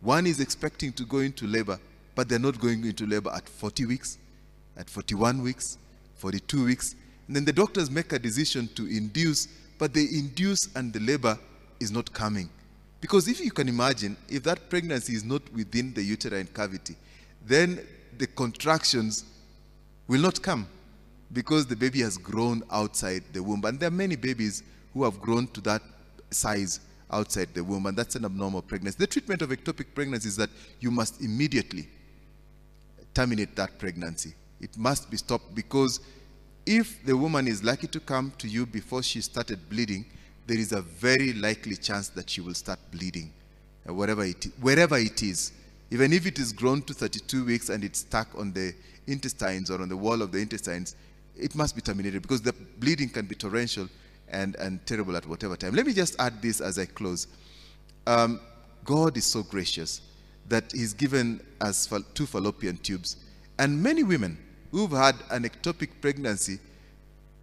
one is expecting to go into labor, but they're not going into labor at 40 weeks, at 41 weeks, 42 weeks. And then the doctors make a decision to induce, but they induce and the labor is not coming. Because if you can imagine, if that pregnancy is not within the uterine cavity, then the contractions will not come because the baby has grown outside the womb. And there are many babies who have grown to that size outside the womb, and that's an abnormal pregnancy. The treatment of ectopic pregnancy is that you must immediately terminate that pregnancy. It must be stopped because if the woman is lucky to come to you before she started bleeding, there is a very likely chance that she will start bleeding, uh, wherever it, wherever it is. Even if it is grown to 32 weeks and it's stuck on the intestines or on the wall of the intestines, it must be terminated because the bleeding can be torrential and, and terrible at whatever time. Let me just add this as I close. Um, God is so gracious that He's given us two fallopian tubes. And many women who've had an ectopic pregnancy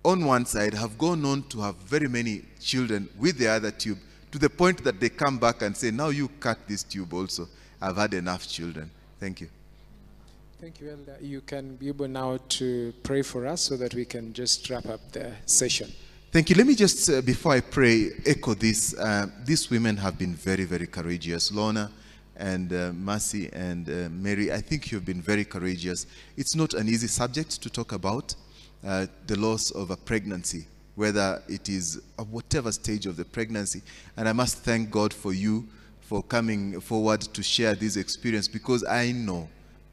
on one side have gone on to have very many children with the other tube to the point that they come back and say, Now you cut this tube also. I've had enough children. Thank you. Thank you, Elder. You can be able now to pray for us so that we can just wrap up the session. Thank you. Let me just, uh, before I pray, echo this. Uh, these women have been very, very courageous. Lorna and uh, Mercy and uh, Mary, I think you've been very courageous. It's not an easy subject to talk about, uh, the loss of a pregnancy, whether it is at whatever stage of the pregnancy. And I must thank God for you for coming forward to share this experience because I know,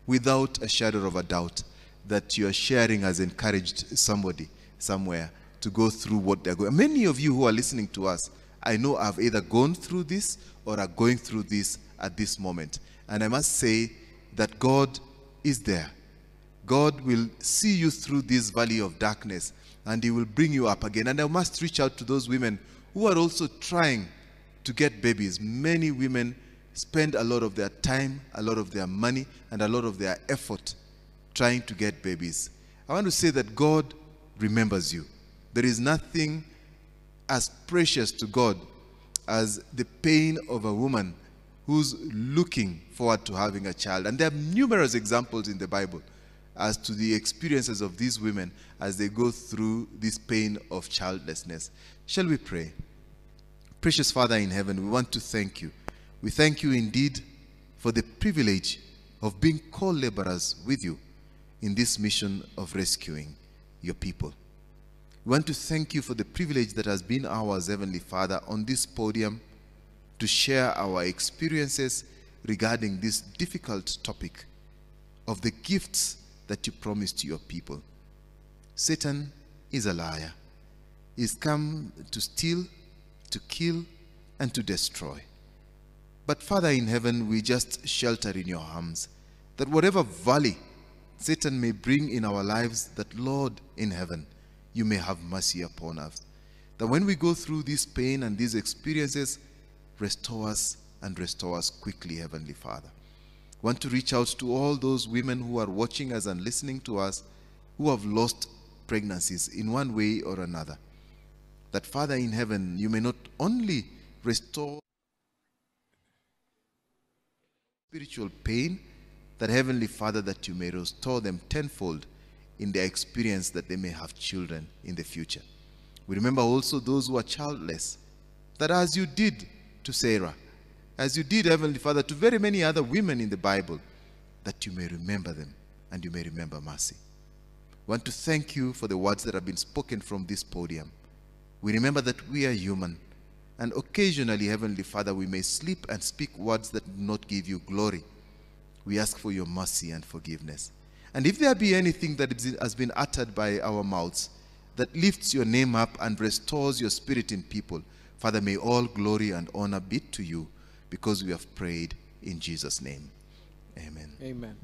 without a shadow of a doubt, that your sharing has encouraged somebody somewhere to go through what they're going. Many of you who are listening to us, I know have either gone through this or are going through this at this moment. And I must say that God is there. God will see you through this valley of darkness and He will bring you up again. And I must reach out to those women who are also trying to get babies. Many women spend a lot of their time, a lot of their money, and a lot of their effort trying to get babies. I want to say that God remembers you. There is nothing as precious to God as the pain of a woman who's looking forward to having a child. And there are numerous examples in the Bible as to the experiences of these women as they go through this pain of childlessness. Shall we pray? Precious Father in heaven, we want to thank you. We thank you indeed for the privilege of being co laborers with you in this mission of rescuing your people. We want to thank you for the privilege that has been ours, Heavenly Father, on this podium to share our experiences regarding this difficult topic of the gifts that you promised to your people. Satan is a liar. He's come to steal, to kill, and to destroy. But Father in heaven, we just shelter in your arms that whatever valley Satan may bring in our lives, that Lord in heaven, you may have mercy upon us. That when we go through this pain and these experiences, restore us and restore us quickly, Heavenly Father. Want to reach out to all those women who are watching us and listening to us who have lost pregnancies in one way or another. That Father in heaven, you may not only restore spiritual pain, that Heavenly Father, that you may restore them tenfold in their experience that they may have children in the future. We remember also those who are childless, that as you did to Sarah, as you did, Heavenly Father, to very many other women in the Bible, that you may remember them and you may remember mercy. We want to thank you for the words that have been spoken from this podium. We remember that we are human, and occasionally, Heavenly Father, we may sleep and speak words that do not give you glory. We ask for your mercy and forgiveness. And if there be anything that has been uttered by our mouths that lifts your name up and restores your spirit in people, Father, may all glory and honor be to you because we have prayed in Jesus' name. Amen. Amen.